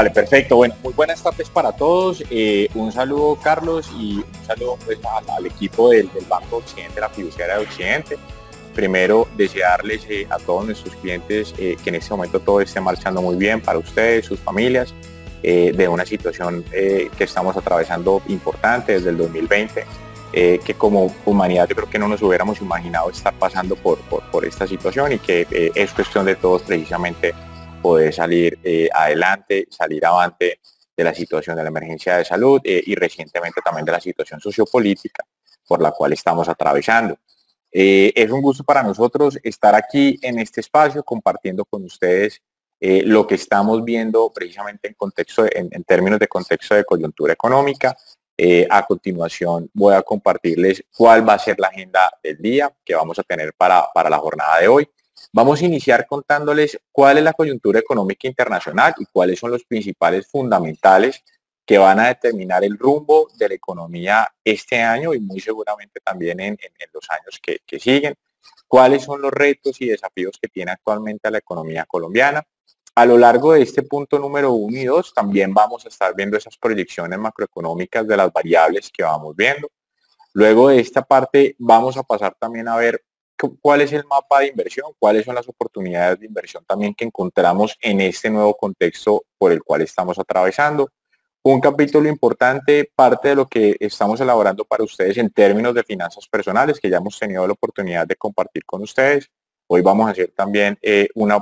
Vale, perfecto. Bueno, muy buenas tardes para todos. Eh, un saludo, Carlos, y un saludo pues, al, equipo del, Banco Occidente, la fiduciaria de Occidente. Primero, desearles eh, a todos nuestros clientes eh, que en este momento todo esté marchando muy bien para ustedes, sus familias, de una situación que estamos atravesando importante desde el 2020, que como humanidad yo creo que no nos hubiéramos imaginado estar pasando por, por esta situación y que es cuestión de todos precisamente poder salir eh, adelante, salir avante de la situación de la emergencia de salud eh, y recientemente también de la situación sociopolítica por la cual estamos atravesando. Eh, es un gusto para nosotros estar aquí en este espacio compartiendo con ustedes lo que estamos viendo precisamente en, contexto en, términos de contexto de coyuntura económica. a continuación voy a compartirles cuál va a ser la agenda del día que vamos a tener para, para la jornada de hoy. Vamos a iniciar contándoles cuál es la coyuntura económica internacional y cuáles son los principales fundamentales que van a determinar el rumbo de la economía este año y muy seguramente también en, los años que, siguen. Cuáles son los retos y desafíos que tiene actualmente la economía colombiana. A lo largo de este punto número uno y dos también vamos a estar viendo esas proyecciones macroeconómicas de las variables que vamos viendo. Luego de esta parte vamos a pasar también a ver cuál es el mapa de inversión, cuáles son las oportunidades de inversión también que encontramos en este nuevo contexto por el cual estamos atravesando. Un capítulo importante, parte de lo que estamos elaborando para ustedes en términos de finanzas personales, que ya hemos tenido la oportunidad de compartir con ustedes. Hoy vamos a hacer también eh, una,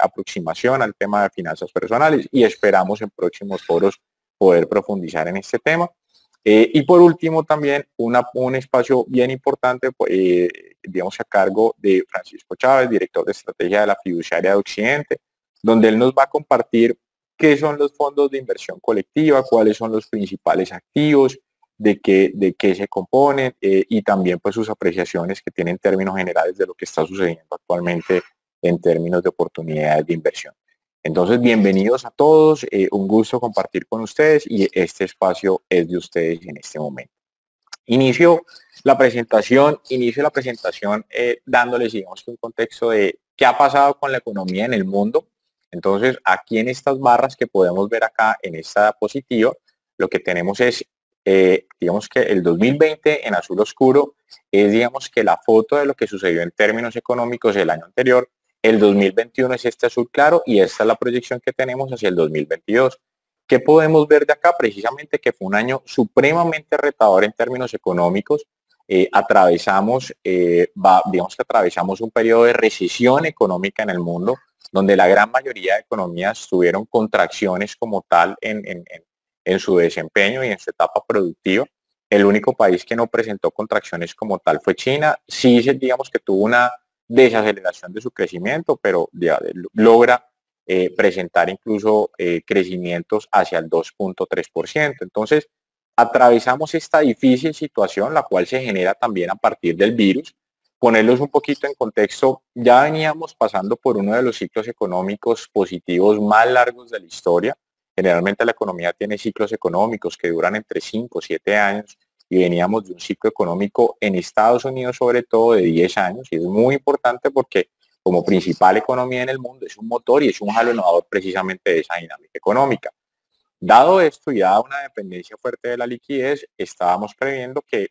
aproximación al tema de finanzas personales y esperamos en próximos foros poder profundizar en este tema. Eh, y por último también un espacio bien importante, pues, eh, digamos, a cargo de Francisco Chávez, director de estrategia de la fiduciaria de Occidente, donde él nos va a compartir qué son los fondos de inversión colectiva, cuáles son los principales activos, de qué, se componen eh, y también pues sus apreciaciones que tienen términos generales de lo que está sucediendo actualmente en términos de oportunidades de inversión. Entonces, bienvenidos a todos, eh, un gusto compartir con ustedes y este espacio es de ustedes en este momento. Inicio la presentación, inicio la presentación eh, dándoles, digamos, un contexto de qué ha pasado con la economía en el mundo. Entonces, aquí en estas barras que podemos ver acá en esta positiva, lo que tenemos es, eh, digamos que el 2020 en azul oscuro es, digamos, que la foto de lo que sucedió en términos económicos el año anterior el 2021 es este azul claro y esta es la proyección que tenemos hacia el 2022. ¿Qué podemos ver de acá? Precisamente que fue un año supremamente retador en términos económicos. Eh, atravesamos, eh, digamos que atravesamos un periodo de recesión económica en el mundo, donde la gran mayoría de economías tuvieron contracciones como tal en, en su desempeño y en su etapa productiva. El único país que no presentó contracciones como tal fue China. Sí, digamos que tuvo una desaceleración de su crecimiento, pero logra eh, presentar incluso eh, crecimientos hacia el 2.3%. Entonces, atravesamos esta difícil situación, la cual se genera también a partir del virus. Ponerlos un poquito en contexto, ya veníamos pasando por uno de los ciclos económicos positivos más largos de la historia. Generalmente la economía tiene ciclos económicos que duran entre 5 o 7 años veníamos de un ciclo económico en Estados Unidos sobre todo de 10 años y es muy importante porque como principal economía en el mundo es un motor y es un jalonador precisamente de esa dinámica económica. Dado esto y dada una dependencia fuerte de la liquidez, estábamos previendo que,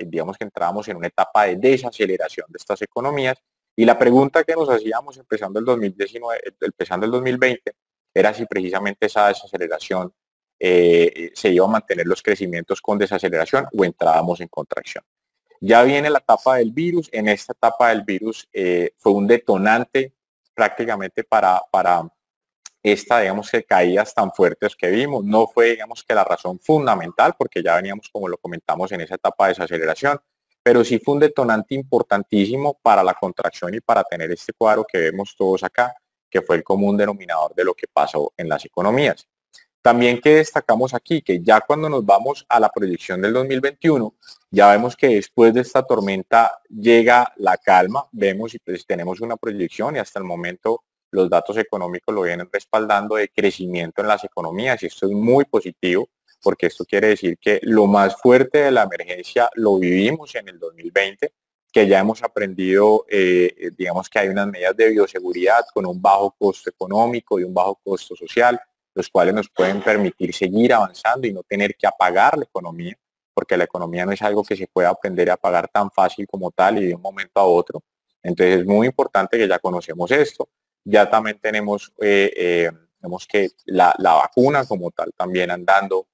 digamos que entrábamos en una etapa de desaceleración de estas economías y la pregunta que nos hacíamos empezando el 2019, empezando el 2020, era si precisamente esa desaceleración eh, se iba a mantener los crecimientos con desaceleración o entrábamos en contracción. Ya viene la etapa del virus. En esta etapa del virus eh, fue un detonante prácticamente para, para esta, digamos que caídas tan fuertes que vimos. No fue, digamos que la razón fundamental, porque ya veníamos, como lo comentamos, en esa etapa de desaceleración, pero sí fue un detonante importantísimo para la contracción y para tener este cuadro que vemos todos acá, que fue el común denominador de lo que pasó en las economías. También que destacamos aquí, que ya cuando nos vamos a la proyección del 2021, ya vemos que después de esta tormenta llega la calma, vemos y pues tenemos una proyección y hasta el momento los datos económicos lo vienen respaldando de crecimiento en las economías y esto es muy positivo porque esto quiere decir que lo más fuerte de la emergencia lo vivimos en el 2020, que ya hemos aprendido, eh, digamos que hay unas medidas de bioseguridad con un bajo costo económico y un bajo costo social, los cuales nos pueden permitir seguir avanzando y no tener que apagar la economía, porque la economía no es algo que se pueda aprender a apagar tan fácil como tal y de un momento a otro. Entonces es muy importante que ya conocemos esto. Ya también tenemos, eh, eh, que la, vacuna como tal también andando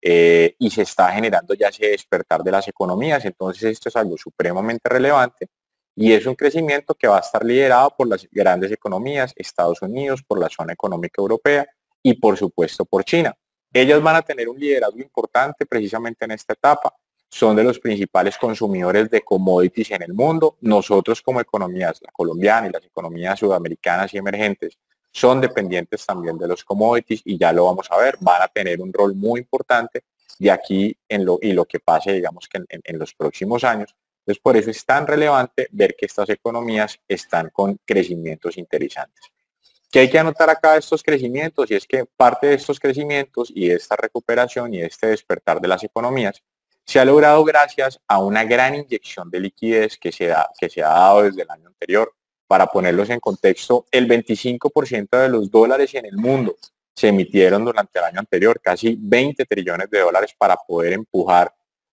eh, y se está generando ya ese despertar de las economías. Entonces esto es algo supremamente relevante y es un crecimiento que va a estar liderado por las grandes economías, Estados Unidos, por la zona económica europea y por supuesto por China. Ellas van a tener un liderazgo importante precisamente en esta etapa. Son de los principales consumidores de commodities en el mundo. Nosotros como economías, la colombiana y las economías sudamericanas y emergentes, son dependientes también de los commodities y ya lo vamos a ver, van a tener un rol muy importante de aquí en lo, y lo que pase, digamos que en los próximos años entonces, por eso es tan relevante ver que estas economías están con crecimientos interesantes. ¿Qué hay que anotar acá estos crecimientos? Y es que parte de estos crecimientos y esta recuperación y este despertar de las economías se ha logrado gracias a una gran inyección de liquidez que se, da, que se ha dado desde el año anterior. Para ponerlos en contexto, el 25% de los dólares en el mundo se emitieron durante el año anterior, casi 20 trillones de dólares para poder empujar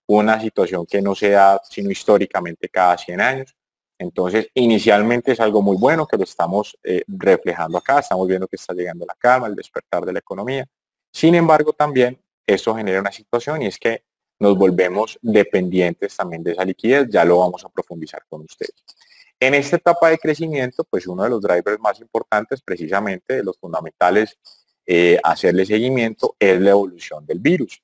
una situación que no se da sino históricamente cada 100 años. Entonces, inicialmente es algo muy bueno que lo estamos eh, reflejando acá, estamos viendo que está llegando la calma, el despertar de la economía. Sin embargo, también eso genera una situación y es que nos volvemos dependientes también de esa liquidez, ya lo vamos a profundizar con ustedes. En esta etapa de crecimiento, pues uno de los drivers más importantes, precisamente de los fundamentales, eh, hacerle seguimiento, es la evolución del virus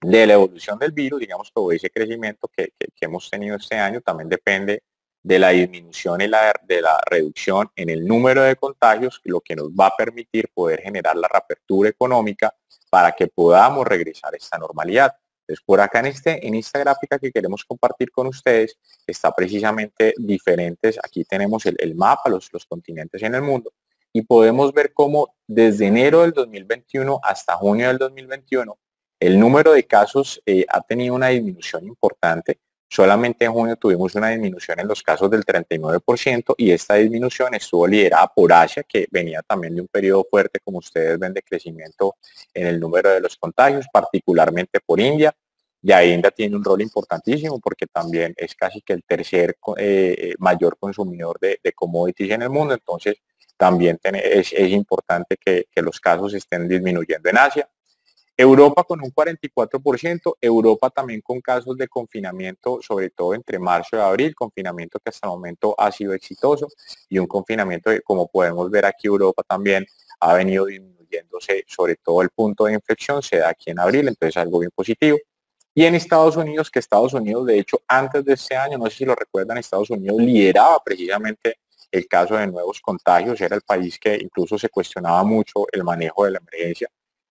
de la evolución del virus, digamos que ese crecimiento que, hemos tenido este año también depende de la disminución y la, de la reducción en el número de contagios, lo que nos va a permitir poder generar la reapertura económica para que podamos regresar a esta normalidad. Entonces, por acá en, este, en esta gráfica que queremos compartir con ustedes, está precisamente diferentes. Aquí tenemos el, el mapa, los, los continentes en el mundo, y podemos ver cómo desde enero del 2021 hasta junio del 2021 el número de casos eh, ha tenido una disminución importante. Solamente en junio tuvimos una disminución en los casos del 39% y esta disminución estuvo liderada por Asia, que venía también de un periodo fuerte, como ustedes ven, de crecimiento en el número de los contagios, particularmente por India. Y ahí India tiene un rol importantísimo porque también es casi que el tercer eh, mayor consumidor de, commodities en el mundo. Entonces, también es, importante que los casos estén disminuyendo en Asia. Europa con un 44%, Europa también con casos de confinamiento, sobre todo entre marzo y abril, confinamiento que hasta el momento ha sido exitoso y un confinamiento que como podemos ver aquí Europa también ha venido disminuyéndose, sobre todo el punto de inflexión se da aquí en abril, entonces algo bien positivo. Y en Estados Unidos, que Estados Unidos de hecho antes de este año, no sé si lo recuerdan, Estados Unidos lideraba precisamente el caso de nuevos contagios, era el país que incluso se cuestionaba mucho el manejo de la emergencia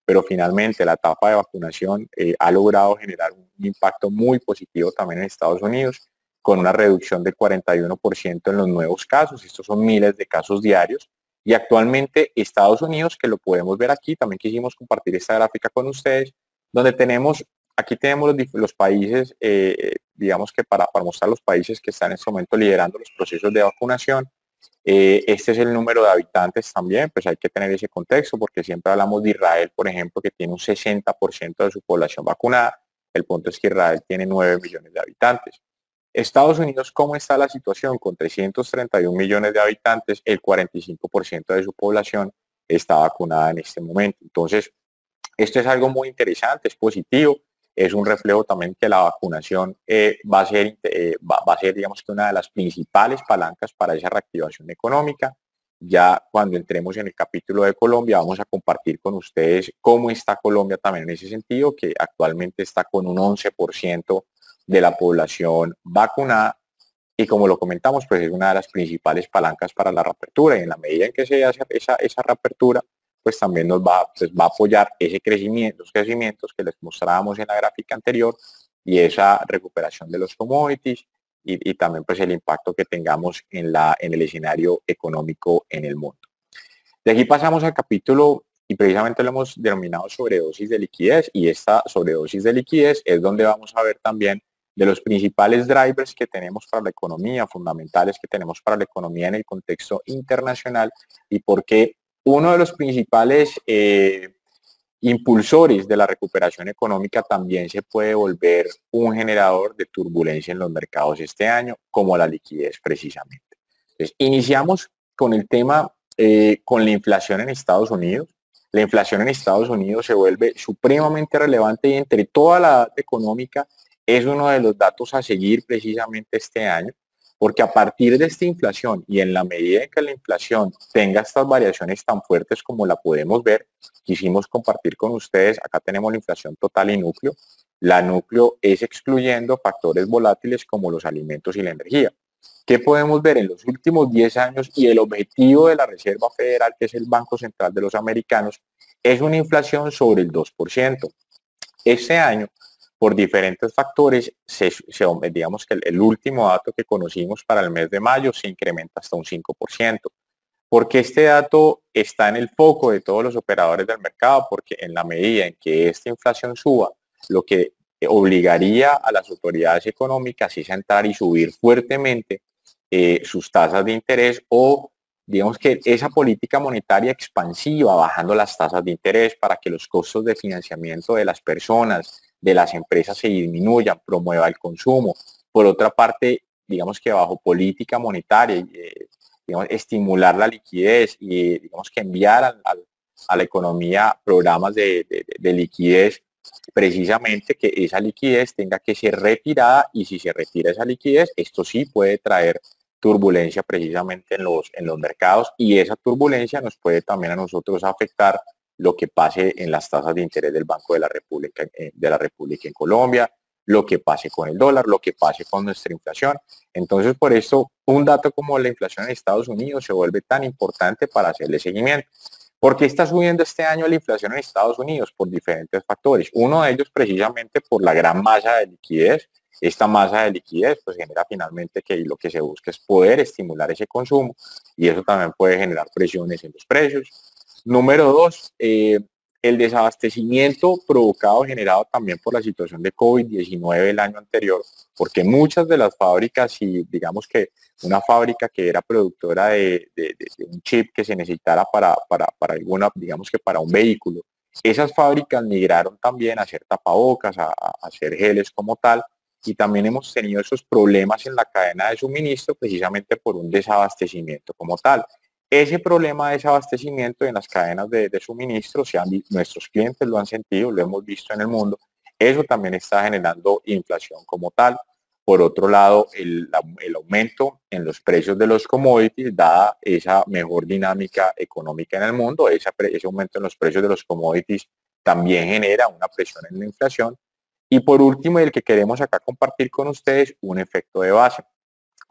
pero finalmente la etapa de vacunación eh, ha logrado generar un impacto muy positivo también en Estados Unidos, con una reducción del 41% en los nuevos casos. Estos son miles de casos diarios. Y actualmente Estados Unidos, que lo podemos ver aquí, también quisimos compartir esta gráfica con ustedes, donde tenemos, aquí tenemos los, países, eh, digamos que para, para mostrar los países que están en este momento liderando los procesos de vacunación, este es el número de habitantes también, pues hay que tener ese contexto porque siempre hablamos de Israel, por ejemplo, que tiene un 60% de su población vacunada. El punto es que Israel tiene 9 millones de habitantes. Estados Unidos, ¿cómo está la situación? Con 331 millones de habitantes, el 45% de su población está vacunada en este momento. Entonces, esto es algo muy interesante, es positivo es un reflejo también que la vacunación eh, va, a ser, eh, va, a ser, digamos que una de las principales palancas para esa reactivación económica. Ya cuando entremos en el capítulo de Colombia vamos a compartir con ustedes cómo está Colombia también en ese sentido, que actualmente está con un 11% de la población vacunada y como lo comentamos, pues es una de las principales palancas para la reapertura y en la medida en que se hace esa, esa reapertura, pues también nos va, pues va a apoyar ese crecimiento, los crecimientos que les mostrábamos en la gráfica anterior y esa recuperación de los commodities y, también pues el impacto que tengamos en, la, en el escenario económico en el mundo. De aquí pasamos al capítulo y precisamente lo hemos denominado sobredosis de liquidez y esta sobredosis de liquidez es donde vamos a ver también de los principales drivers que tenemos para la economía, fundamentales que tenemos para la economía en el contexto internacional y por qué uno de los principales eh, impulsores de la recuperación económica también se puede volver un generador de turbulencia en los mercados este año, como la liquidez precisamente. Entonces, iniciamos con el tema eh, con la inflación en Estados Unidos. La inflación en Estados Unidos se vuelve supremamente relevante y entre toda la data económica es uno de los datos a seguir precisamente este año, porque a partir de esta inflación y en la medida en que la inflación tenga estas variaciones tan fuertes como la podemos ver, quisimos compartir con ustedes, acá tenemos la inflación total y núcleo, la núcleo es excluyendo factores volátiles como los alimentos y la energía. ¿Qué podemos ver en los últimos 10 años? Y el objetivo de la Reserva Federal, que es el Banco Central de los Americanos, es una inflación sobre el 2%. Este año, por diferentes factores, se, digamos que el, último dato que conocimos para el mes de mayo se incrementa hasta un 5%. Porque este dato está en el foco de todos los operadores del mercado, porque en la medida en que esta inflación suba, lo que obligaría a las autoridades económicas es entrar y subir fuertemente eh, sus tasas de interés o digamos que esa política monetaria expansiva, bajando las tasas de interés para que los costos de financiamiento de las personas, de las empresas se disminuyan, promueva el consumo. Por otra parte, digamos que bajo política monetaria, eh, digamos, estimular la liquidez y digamos que enviar a la economía programas de, de liquidez precisamente que esa liquidez tenga que ser retirada y si se retira esa liquidez, esto sí puede traer turbulencia precisamente en los, en los mercados y esa turbulencia nos puede también a nosotros afectar lo que pase en las tasas de interés del Banco de la República, eh, de la República en Colombia, lo que pase con el dólar, lo que pase con nuestra inflación. Entonces, por eso, un dato como la inflación en Estados Unidos se vuelve tan importante para hacerle seguimiento. ¿Por qué está subiendo este año la inflación en Estados Unidos? Por diferentes factores. Uno de ellos precisamente por la gran masa de liquidez. Esta masa de liquidez pues genera finalmente que lo que se busca es poder estimular ese consumo y eso también puede generar presiones en los precios. Número dos, eh, el desabastecimiento provocado, generado también por la situación de COVID-19 el año anterior, porque muchas de las fábricas y digamos que una fábrica que era productora de, un chip que se necesitara para, para, alguna, digamos que para un vehículo, esas fábricas migraron también a hacer tapabocas, a, a hacer geles como tal, y también hemos tenido esos problemas en la cadena de suministro precisamente por un desabastecimiento como tal. Ese problema de desabastecimiento en las cadenas de, suministro, nuestros clientes lo han sentido, lo hemos visto en el mundo, eso también está generando inflación como tal. Por otro lado, el, aumento en los precios de los commodities, dada esa mejor dinámica económica en el mundo, ese aumento en los precios de los commodities también genera una presión en la inflación. Y por último, el que queremos acá compartir con ustedes, un efecto de base.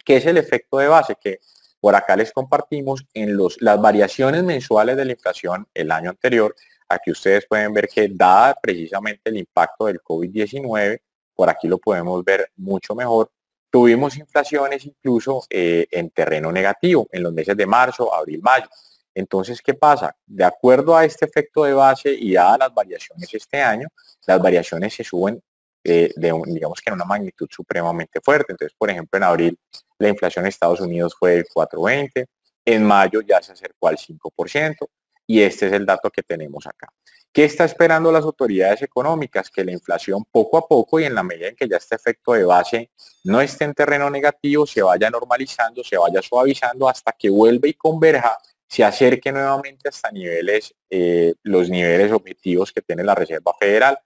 ¿Qué es el efecto de base? Que por acá les compartimos en las variaciones mensuales de la inflación el año anterior. Aquí ustedes pueden ver que dada precisamente el impacto del COVID-19, por aquí lo podemos ver mucho mejor, tuvimos inflaciones incluso eh, en terreno negativo en los meses de marzo, abril, mayo. Entonces, ¿qué pasa? De acuerdo a este efecto de base y dadas las variaciones este año, las variaciones se suben de, digamos que en una magnitud supremamente fuerte. Entonces, por ejemplo, en abril la inflación en Estados Unidos fue del 4,20, en mayo ya se acercó al 5% y este es el dato que tenemos acá. ¿Qué está esperando las autoridades económicas? Que la inflación poco a poco y en la medida en que ya este efecto de base no esté en terreno negativo, se vaya normalizando, se vaya suavizando hasta que vuelva y converja, se acerque nuevamente hasta niveles, eh, los niveles objetivos que tiene la Reserva Federal.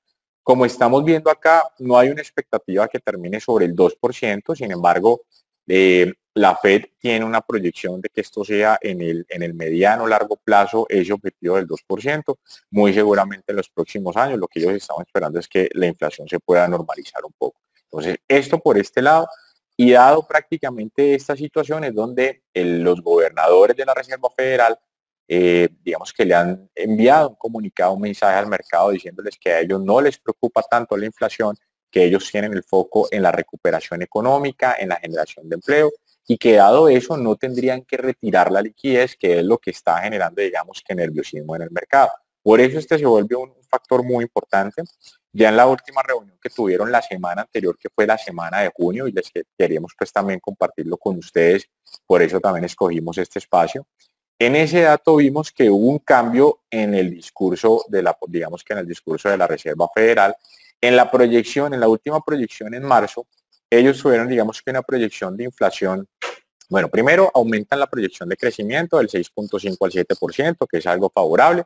Como estamos viendo acá, no hay una expectativa que termine sobre el 2%, sin embargo, eh, la Fed tiene una proyección de que esto sea en el, en el mediano largo plazo ese objetivo del 2%. Muy seguramente en los próximos años lo que ellos estaban esperando es que la inflación se pueda normalizar un poco. Entonces, esto por este lado. Y dado prácticamente esta situación es donde los gobernadores de la Reserva Federal eh, digamos que le han enviado un comunicado, un mensaje al mercado diciéndoles que a ellos no les preocupa tanto la inflación, que ellos tienen el foco en la recuperación económica, en la generación de empleo y que dado eso no tendrían que retirar la liquidez, que es lo que está generando, digamos, que nerviosismo en el mercado. Por eso este se vuelve un factor muy importante. Ya en la última reunión que tuvieron la semana anterior, que fue la semana de junio, y les queríamos pues también compartirlo con ustedes, por eso también escogimos este espacio, En ese dato vimos que hubo un cambio en el discurso de la, digamos que en el discurso de la Reserva Federal. En la proyección, en la última proyección en marzo, ellos tuvieron, digamos que una proyección de inflación. Bueno, primero aumentan la proyección de crecimiento del 6.5 al 7%, que es algo favorable.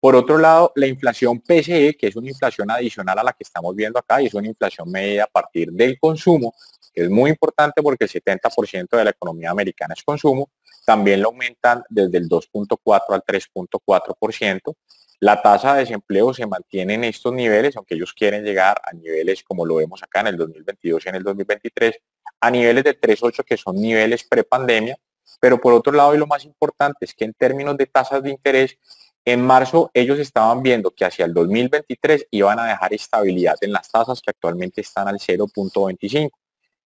Por otro lado, la inflación PCE, que es una inflación adicional a la que estamos viendo acá, y es una inflación medida a partir del consumo, que es muy importante porque el 70% de la economía americana es consumo, también lo aumentan desde el 2.4 al 3.4%. La tasa de desempleo se mantiene en estos niveles, aunque ellos quieren llegar a niveles como lo vemos acá en el 2022 y en el 2023, a niveles de 3.8 que son niveles prepandemia. Pero por otro lado, y lo más importante es que en términos de tasas de interés, en marzo ellos estaban viendo que hacia el 2023 iban a dejar estabilidad en las tasas que actualmente están al 0.25.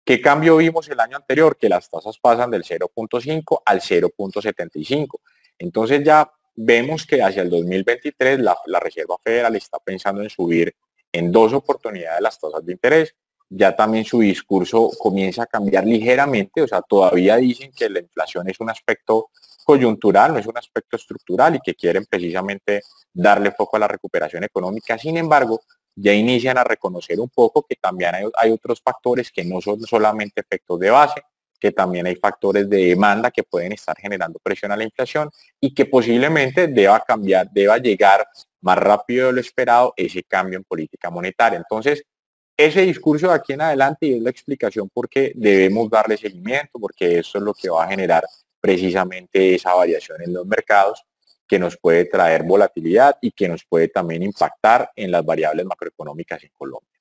¿Qué cambio vimos el año anterior? Que las tasas pasan del 0.5 al 0.75. Entonces ya vemos que hacia el 2023 la, Reserva Federal está pensando en subir en dos oportunidades las tasas de interés. Ya también su discurso comienza a cambiar ligeramente, o sea, todavía dicen que la inflación es un aspecto coyuntural, no es un aspecto estructural y que quieren precisamente darle foco a la recuperación económica. Sin embargo, ya inician a reconocer un poco que también hay, otros factores que no son solamente efectos de base, que también hay factores de demanda que pueden estar generando presión a la inflación y que posiblemente deba cambiar, deba llegar más rápido de lo esperado ese cambio en política monetaria. Entonces, ese discurso de aquí en adelante y es la explicación por qué debemos darle seguimiento, porque eso es lo que va a generar precisamente esa variación en los mercados que nos puede traer volatilidad y que nos puede también impactar en las variables macroeconómicas en Colombia.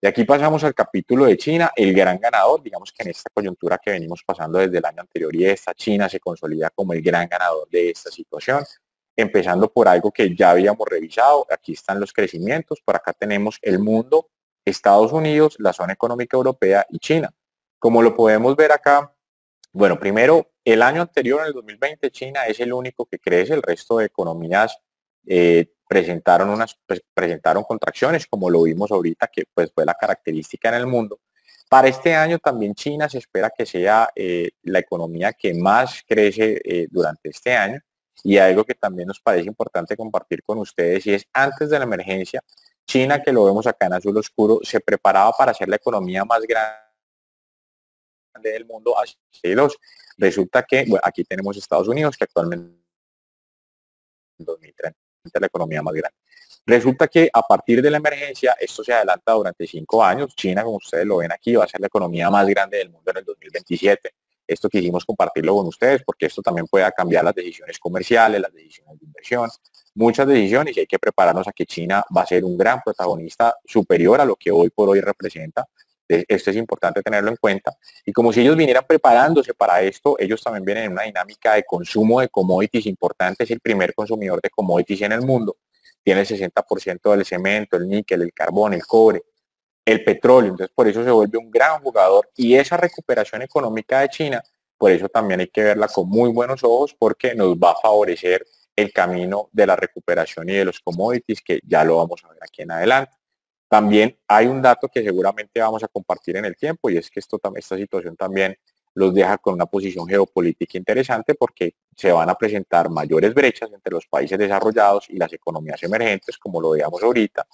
De aquí pasamos al capítulo de China, el gran ganador, digamos que en esta coyuntura que venimos pasando desde el año anterior y esta, China se consolida como el gran ganador de esta situación, empezando por algo que ya habíamos revisado, aquí están los crecimientos, por acá tenemos el mundo, Estados Unidos, la zona económica europea y China. Como lo podemos ver acá, bueno, primero el año anterior, en el 2020, China es el único que crece, el resto de economías eh, presentaron, unas, pues, presentaron contracciones, como lo vimos ahorita, que pues, fue la característica en el mundo. Para este año también China se espera que sea eh, la economía que más crece eh, durante este año y algo que también nos parece importante compartir con ustedes y es antes de la emergencia, China, que lo vemos acá en azul oscuro, se preparaba para ser la economía más grande del mundo hacia los Resulta que aquí tenemos Estados Unidos, que actualmente en 2030 es la economía más grande. Resulta que a partir de la emergencia, esto se adelanta durante cinco años. China, como ustedes lo ven aquí, va a ser la economía más grande del mundo en el 2027. Esto quisimos compartirlo con ustedes porque esto también puede cambiar las decisiones comerciales, las decisiones de inversión, muchas decisiones y hay que prepararnos a que China va a ser un gran protagonista superior a lo que hoy por hoy representa esto es importante tenerlo en cuenta. Y como si ellos vinieran preparándose para esto, ellos también vienen en una dinámica de consumo de commodities importante. Es el primer consumidor de commodities en el mundo. Tiene el 60% del cemento, el níquel, el carbón, el cobre, el petróleo. Entonces, por eso se vuelve un gran jugador. Y esa recuperación económica de China, por eso también hay que verla con muy buenos ojos porque nos va a favorecer el camino de la recuperación y de los commodities, que ya lo vamos a ver aquí en adelante. También hay un dato que seguramente vamos a compartir en el tiempo y es que esto, esta situación también los deja con una posición geopolítica interesante porque se van a presentar mayores brechas entre los países desarrollados y las economías emergentes, como lo veamos ahorita.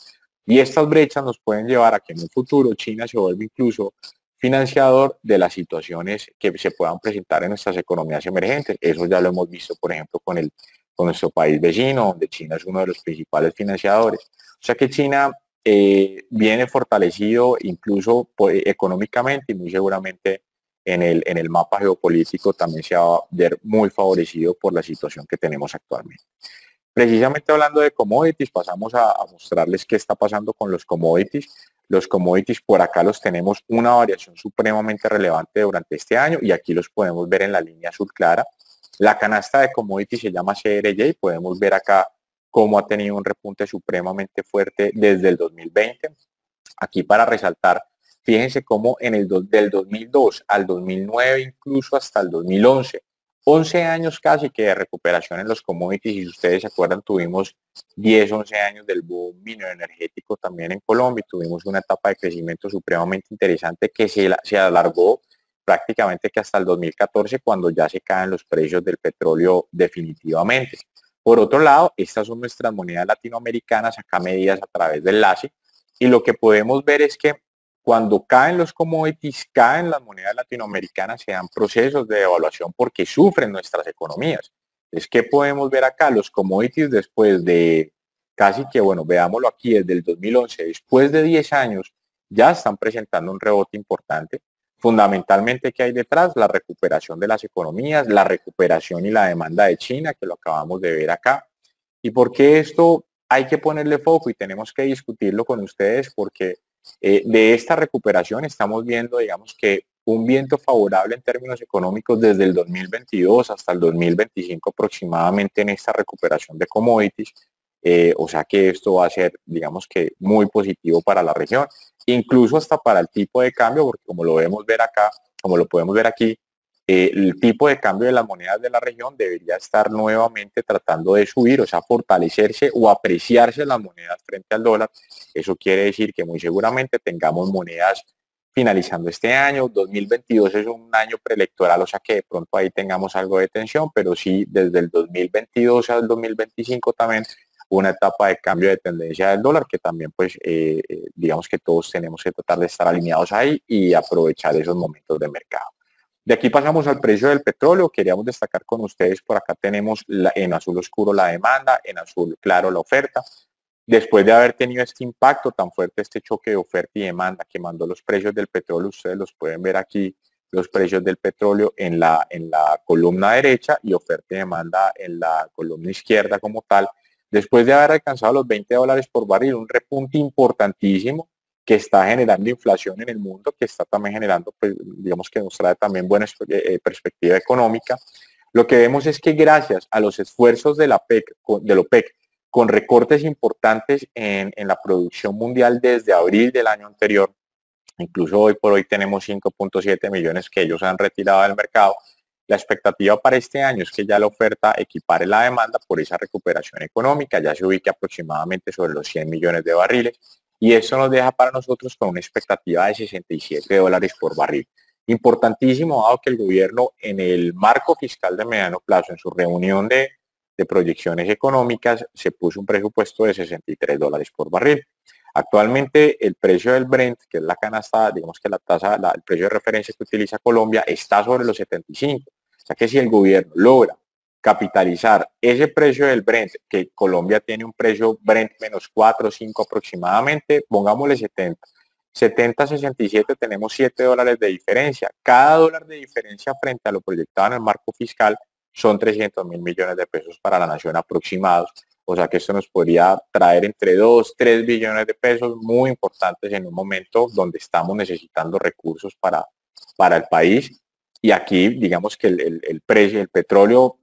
Y estas brechas nos pueden llevar a que en un futuro China se vuelva incluso financiador de las situaciones que se puedan presentar en nuestras economías emergentes. Eso ya lo hemos visto, por ejemplo, con, el, con nuestro país vecino, donde China es uno de los principales financiadores. O sea que China eh, viene fortalecido incluso pues, económicamente y muy seguramente en el, en el mapa geopolítico también se va a ver muy favorecido por la situación que tenemos actualmente. Precisamente hablando de commodities, pasamos a, mostrarles qué está pasando con los commodities. Los commodities por acá los tenemos una variación supremamente relevante durante este año y aquí los podemos ver en la línea azul clara. La canasta de commodities se llama CRJ podemos ver acá cómo ha tenido un repunte supremamente fuerte desde el 2020. Aquí para resaltar, fíjense cómo en el del 2002 al 2009, incluso hasta el 2011, 11 años casi que de recuperación en los commodities, y si ustedes se acuerdan, tuvimos 10, 11 años del boom energético también en Colombia, tuvimos una etapa de crecimiento supremamente interesante que se, se alargó prácticamente que hasta el 2014 cuando ya se caen los precios del petróleo definitivamente. Por otro lado, estas son nuestras monedas latinoamericanas acá medidas a través del LASI y lo que podemos ver es que cuando caen los commodities, caen las monedas latinoamericanas, se dan procesos de devaluación porque sufren nuestras economías. Es que podemos ver acá los commodities después de casi que, bueno, veámoslo aquí desde el 2011, después de 10 años, ya están presentando un rebote importante. Fundamentalmente, ¿qué hay detrás? La recuperación de las economías, la recuperación y la demanda de China, que lo acabamos de ver acá. ¿Y por qué esto hay que ponerle foco y tenemos que discutirlo con ustedes? Porque eh, de esta recuperación estamos viendo, digamos que un viento favorable en términos económicos desde el 2022 hasta el 2025 aproximadamente en esta recuperación de commodities. Eh, o sea que esto va a ser, digamos que, muy positivo para la región, incluso hasta para el tipo de cambio, porque como lo podemos ver acá, como lo podemos ver aquí, eh, el tipo de cambio de las monedas de la región debería estar nuevamente tratando de subir, o sea, fortalecerse o apreciarse las monedas frente al dólar. Eso quiere decir que muy seguramente tengamos monedas finalizando este año. 2022 es un año preelectoral, o sea que de pronto ahí tengamos algo de tensión, pero sí desde el 2022 al 2025 también una etapa de cambio de tendencia del dólar que también pues eh, eh, digamos que todos tenemos que tratar de estar alineados ahí y aprovechar esos momentos de mercado. De aquí pasamos al precio del petróleo. Queríamos destacar con ustedes, por acá tenemos en azul oscuro la demanda, en azul claro la oferta. Después de haber tenido este impacto tan fuerte, este choque de oferta y demanda que mandó los precios del petróleo, ustedes los pueden ver aquí, los precios del petróleo en la, en la columna derecha y oferta y demanda en la columna izquierda como tal. Después de haber alcanzado los 20 dólares por barril, un repunte importantísimo, que está generando inflación en el mundo, que está también generando, pues, digamos que nos trae también buena eh, perspectiva económica. Lo que vemos es que gracias a los esfuerzos de la PEC, del OPEC, con recortes importantes en la producción mundial desde abril del año anterior, incluso hoy por hoy tenemos 5.7 millones que ellos han retirado del mercado, la expectativa para este año es que ya la oferta equipare la demanda por esa recuperación económica, ya se ubique aproximadamente sobre los 100 millones de barriles y eso nos deja para nosotros con una expectativa de 67 dólares por barril. Importantísimo, dado que el gobierno en el marco fiscal de mediano plazo, en su reunión de, proyecciones económicas, se puso un presupuesto de 63 dólares por barril. Actualmente el precio del Brent, que es la canasta, digamos que la tasa, el precio de referencia que utiliza Colombia, está sobre los 75. O sea que si el gobierno logra capitalizar ese precio del Brent, que Colombia tiene un precio Brent menos 4 o 5 aproximadamente, pongámosle 70. 70 67 tenemos 7 dólares de diferencia. Cada dólar de diferencia frente a lo proyectado en el marco fiscal son 300 mil millones de pesos para la nación aproximados. O sea que esto nos podría traer entre 2, 3 billones de pesos muy importantes en un momento donde estamos necesitando recursos para, para el país y aquí, digamos que el, precio del petróleo,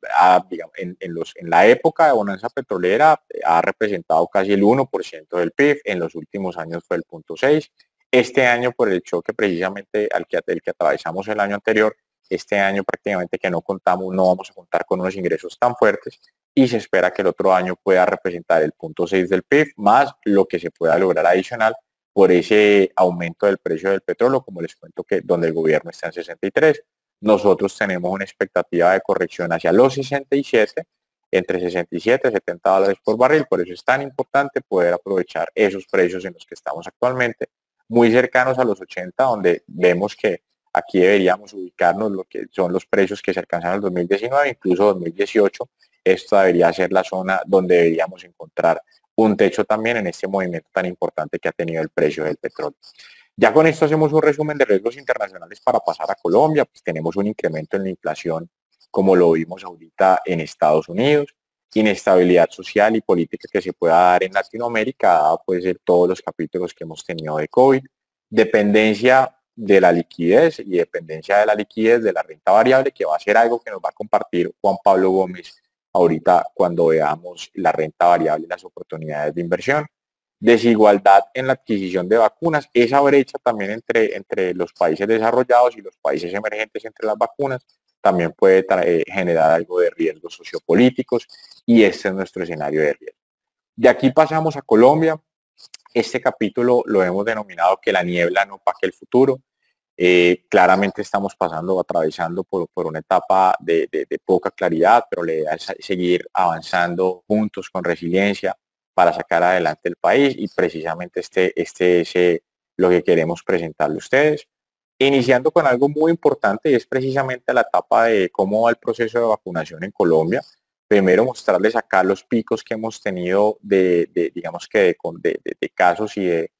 en, en la época de bonanza petrolera, ha representado casi el 1% del PIB, en los últimos años fue el 0.6%. Este año, por el choque precisamente al que, el que atravesamos el año anterior, este año prácticamente que no contamos, no vamos a contar con unos ingresos tan fuertes y se espera que el otro año pueda representar el 0.6 del PIB más lo que se pueda lograr adicional por ese aumento del precio del petróleo, como les cuento que donde el gobierno está en 63 nosotros tenemos una expectativa de corrección hacia los 67, entre 67 y 70 dólares por barril. Por eso es tan importante poder aprovechar esos precios en los que estamos actualmente, muy cercanos a los 80, donde vemos que aquí deberíamos ubicarnos lo que son los precios que se alcanzaron en el 2019, incluso 2018. Esto debería ser la zona donde deberíamos encontrar un techo también en este movimiento tan importante que ha tenido el precio del petróleo. Ya con esto hacemos un resumen de riesgos internacionales para pasar a Colombia, pues tenemos un incremento en la inflación como lo vimos ahorita en Estados Unidos, inestabilidad social y política que se pueda dar en Latinoamérica, puede ser todos los capítulos que hemos tenido de COVID, dependencia de la liquidez y dependencia de la liquidez de la renta variable, que va a ser algo que nos va a compartir Juan Pablo Gómez ahorita cuando veamos la renta variable y las oportunidades de inversión desigualdad en la adquisición de vacunas, esa brecha también entre, entre los países desarrollados y los países emergentes entre las vacunas también puede generar algo de riesgos sociopolíticos y este es nuestro escenario de riesgo. De aquí pasamos a Colombia. Este capítulo lo hemos denominado que la niebla no paque el futuro. Eh, claramente estamos pasando, atravesando por, una etapa de, poca claridad, pero la idea es seguir avanzando juntos con resiliencia para sacar adelante el país y precisamente este, este es lo que queremos presentarle a ustedes. Iniciando con algo muy importante y es precisamente la etapa de cómo va el proceso de vacunación en Colombia. Primero mostrarles acá los picos que hemos tenido de, digamos que de casos y de,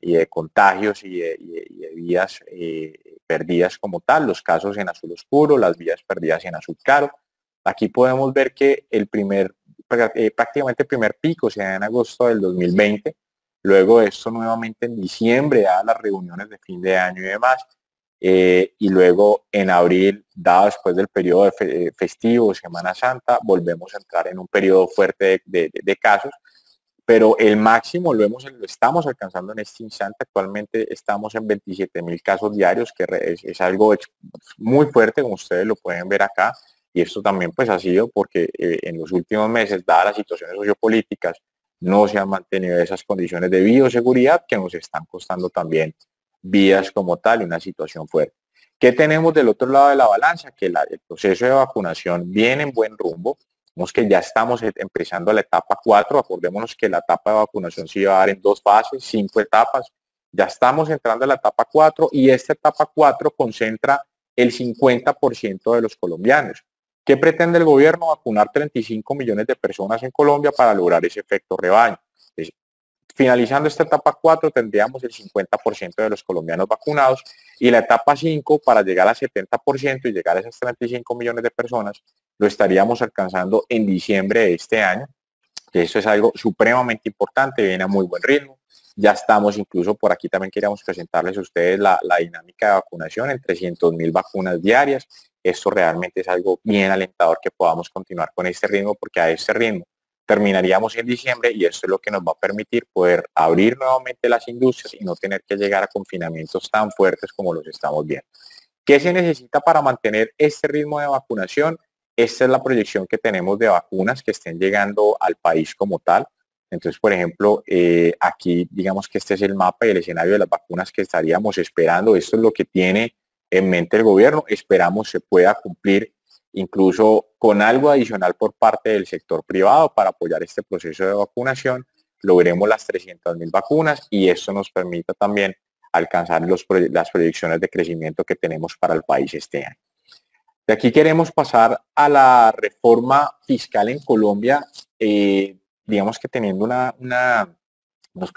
y contagios y de, vidas eh, perdidas como tal, los casos en azul oscuro, las vidas perdidas en azul claro. Aquí podemos ver que el primer, prácticamente el primer pico se da en agosto del 2020, luego esto nuevamente en diciembre, a las reuniones de fin de año y demás, eh, y luego en abril, dado después del periodo festivo, Semana Santa, volvemos a entrar en un periodo fuerte de casos, pero el máximo lo, hemos, lo estamos alcanzando en este instante. Actualmente estamos en 27 mil casos diarios, que es, algo muy fuerte, como ustedes lo pueden ver acá. Y esto también pues ha sido porque eh, en los últimos meses, dadas las situaciones sociopolíticas, no se han mantenido esas condiciones de bioseguridad que nos están costando también vidas como tal y una situación fuerte. ¿Qué tenemos del otro lado de la balanza? Que el proceso de vacunación viene en buen rumbo que ya estamos e, empezando la etapa 4, acordémonos que la etapa de vacunación se iba a dar en dos fases, cinco etapas, ya estamos entrando a la etapa 4 y esta etapa 4 concentra el 50% de los colombianos. ¿Qué pretende el gobierno? Vacunar 35 millones de personas en Colombia para lograr ese efecto rebaño. finalizando esta etapa 4 tendríamos el 50% de los colombianos vacunados y la etapa 5 para llegar al 70% y llegar a esas 35 millones de personas lo estaríamos alcanzando en diciembre de este año. Eso es algo supremamente importante, viene a muy buen ritmo. Ya estamos incluso por aquí también queríamos presentarles a ustedes la, dinámica de vacunación en 300 mil vacunas diarias. Esto realmente es algo bien alentador que podamos continuar con este ritmo porque a este ritmo terminaríamos en diciembre y esto es lo que nos va a permitir poder abrir nuevamente las industrias y no tener que llegar a confinamientos tan fuertes como los estamos viendo. ¿Qué se necesita para mantener este ritmo de vacunación? Esta es la proyección que tenemos de vacunas que estén llegando al país como tal. Entonces, por ejemplo, eh, aquí digamos que este es el mapa y el escenario de las vacunas que estaríamos esperando. Esto es lo que tiene en mente el gobierno. Esperamos se pueda cumplir incluso con algo adicional por parte del sector privado para apoyar este proceso de vacunación. Logremos las 300 mil vacunas y esto nos permita también alcanzar las proyecciones de crecimiento que tenemos para el país este año. De aquí queremos pasar a la reforma fiscal en Colombia, eh, digamos que teniendo una,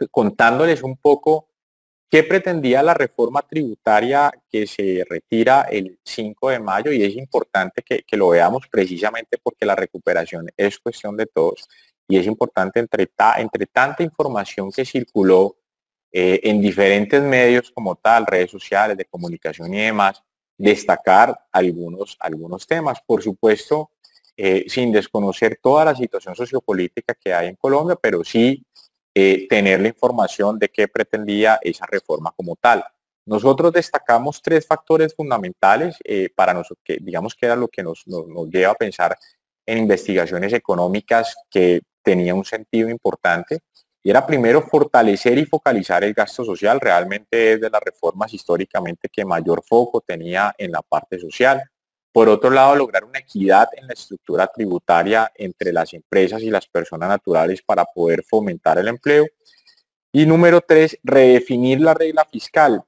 contándoles un poco qué pretendía la reforma tributaria que se retira el 5 de mayo y es importante que, lo veamos precisamente porque la recuperación es cuestión de todos y es importante entre, entre tanta información que circuló eh, en diferentes medios como tal, redes sociales, de comunicación y demás, destacar algunos, algunos temas. Por supuesto, eh, sin desconocer toda la situación sociopolítica que hay en Colombia, pero sí eh, tener la información de qué pretendía esa reforma como tal. Nosotros destacamos tres factores fundamentales eh, para nosotros, que digamos que era lo que nos, nos, lleva a pensar en investigaciones económicas que tenía un sentido importante y era primero fortalecer y focalizar el gasto social. Realmente es de las reformas históricamente que mayor foco tenía en la parte social. Por otro lado, lograr una equidad en la estructura tributaria entre las empresas y las personas naturales para poder fomentar el empleo. Y número tres, redefinir la regla fiscal.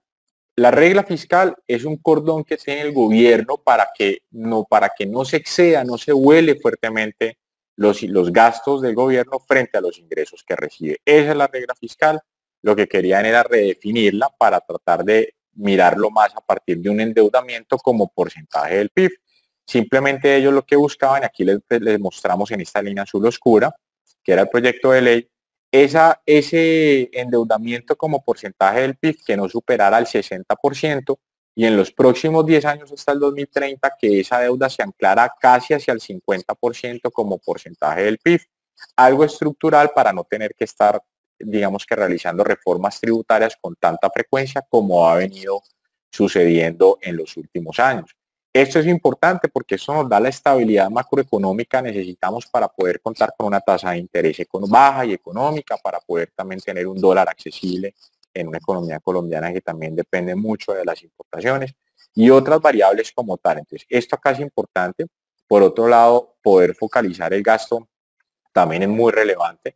La regla fiscal es un cordón que tiene el gobierno para que no, para que no se exceda, no se huele fuertemente los, los gastos del gobierno frente a los ingresos que recibe. Esa es la regla fiscal. Lo que querían era redefinirla para tratar de mirarlo más a partir de un endeudamiento como porcentaje del PIB. Simplemente ellos lo que buscaban, aquí les, les mostramos en esta línea azul oscura, que era el proyecto de ley, esa, ese endeudamiento como porcentaje del PIB que no superara el 60%, y en los próximos 10 años hasta el 2030 que esa deuda se anclara casi hacia el 50% como porcentaje del PIB. Algo estructural para no tener que estar, digamos que realizando reformas tributarias con tanta frecuencia como ha venido sucediendo en los últimos años. Esto es importante porque eso nos da la estabilidad macroeconómica necesitamos para poder contar con una tasa de interés baja y económica, para poder también tener un dólar accesible en una economía colombiana que también depende mucho de las importaciones y otras variables como tal. Entonces, esto acá es importante. Por otro lado, poder focalizar el gasto también es muy relevante.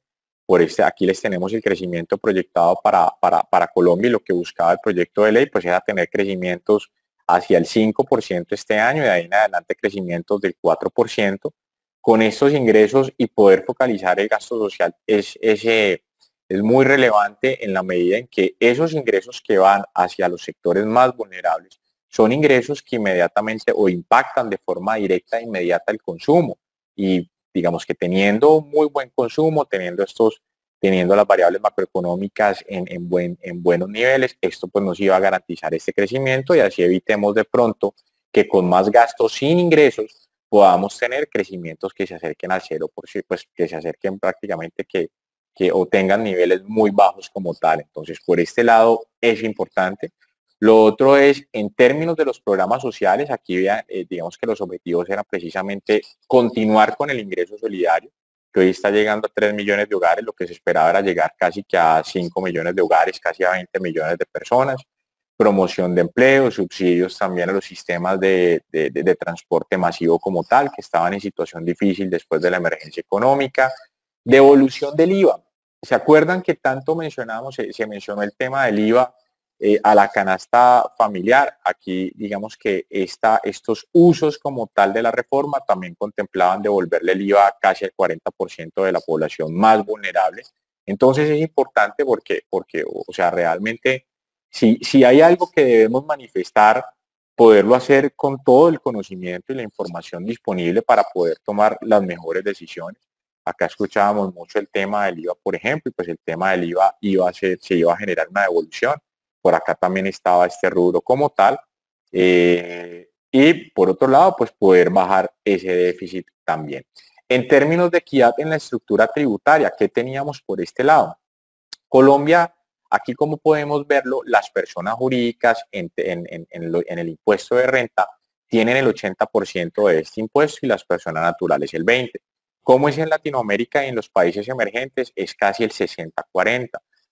Por este, aquí les tenemos el crecimiento proyectado para, para, para Colombia y lo que buscaba el proyecto de ley, pues era tener crecimientos hacia el 5% este año y de ahí en adelante crecimientos del 4%. Con estos ingresos y poder focalizar el gasto social es, es, es muy relevante en la medida en que esos ingresos que van hacia los sectores más vulnerables son ingresos que inmediatamente o impactan de forma directa e inmediata el consumo. Y digamos que teniendo muy buen consumo, teniendo estos, teniendo las variables macroeconómicas en, en, buen, en buenos niveles, esto pues nos iba a garantizar este crecimiento y así evitemos de pronto que con más gastos sin ingresos podamos tener crecimientos que se acerquen al cero, por pues que se acerquen prácticamente que, que o niveles muy bajos como tal. Entonces, por este lado es importante. Lo otro es, en términos de los programas sociales, aquí eh, digamos que los objetivos eran precisamente continuar con el ingreso solidario, que hoy está llegando a 3 millones de hogares, lo que se esperaba era llegar casi que a 5 millones de hogares, casi a 20 millones de personas, promoción de empleo, subsidios también a los sistemas de, de transporte masivo como tal, que estaban en situación difícil después de la emergencia económica, devolución del IVA. ¿Se acuerdan que tanto mencionamos, se mencionó el tema del IVA eh, a la canasta familiar. Aquí digamos que esta, estos usos como tal de la reforma también contemplaban devolverle el IVA casi al 40% de la población más vulnerable. Entonces es importante porque, porque o sea, realmente si, si hay algo que debemos manifestar, poderlo hacer con todo el conocimiento y la información disponible para poder tomar las mejores decisiones. Acá escuchábamos mucho el tema del IVA, por ejemplo, y pues el tema del IVA iba a ser, se iba a generar una devolución por acá también estaba este rubro como tal. Eh, y por otro lado, pues poder bajar ese déficit también. En términos de equidad en la estructura tributaria, ¿qué teníamos por este lado? Colombia, aquí como podemos verlo, las personas jurídicas en, el impuesto de renta tienen el 80% de este impuesto y las personas naturales el 20%. Como es en Latinoamérica y en los países emergentes, es casi el 60-40.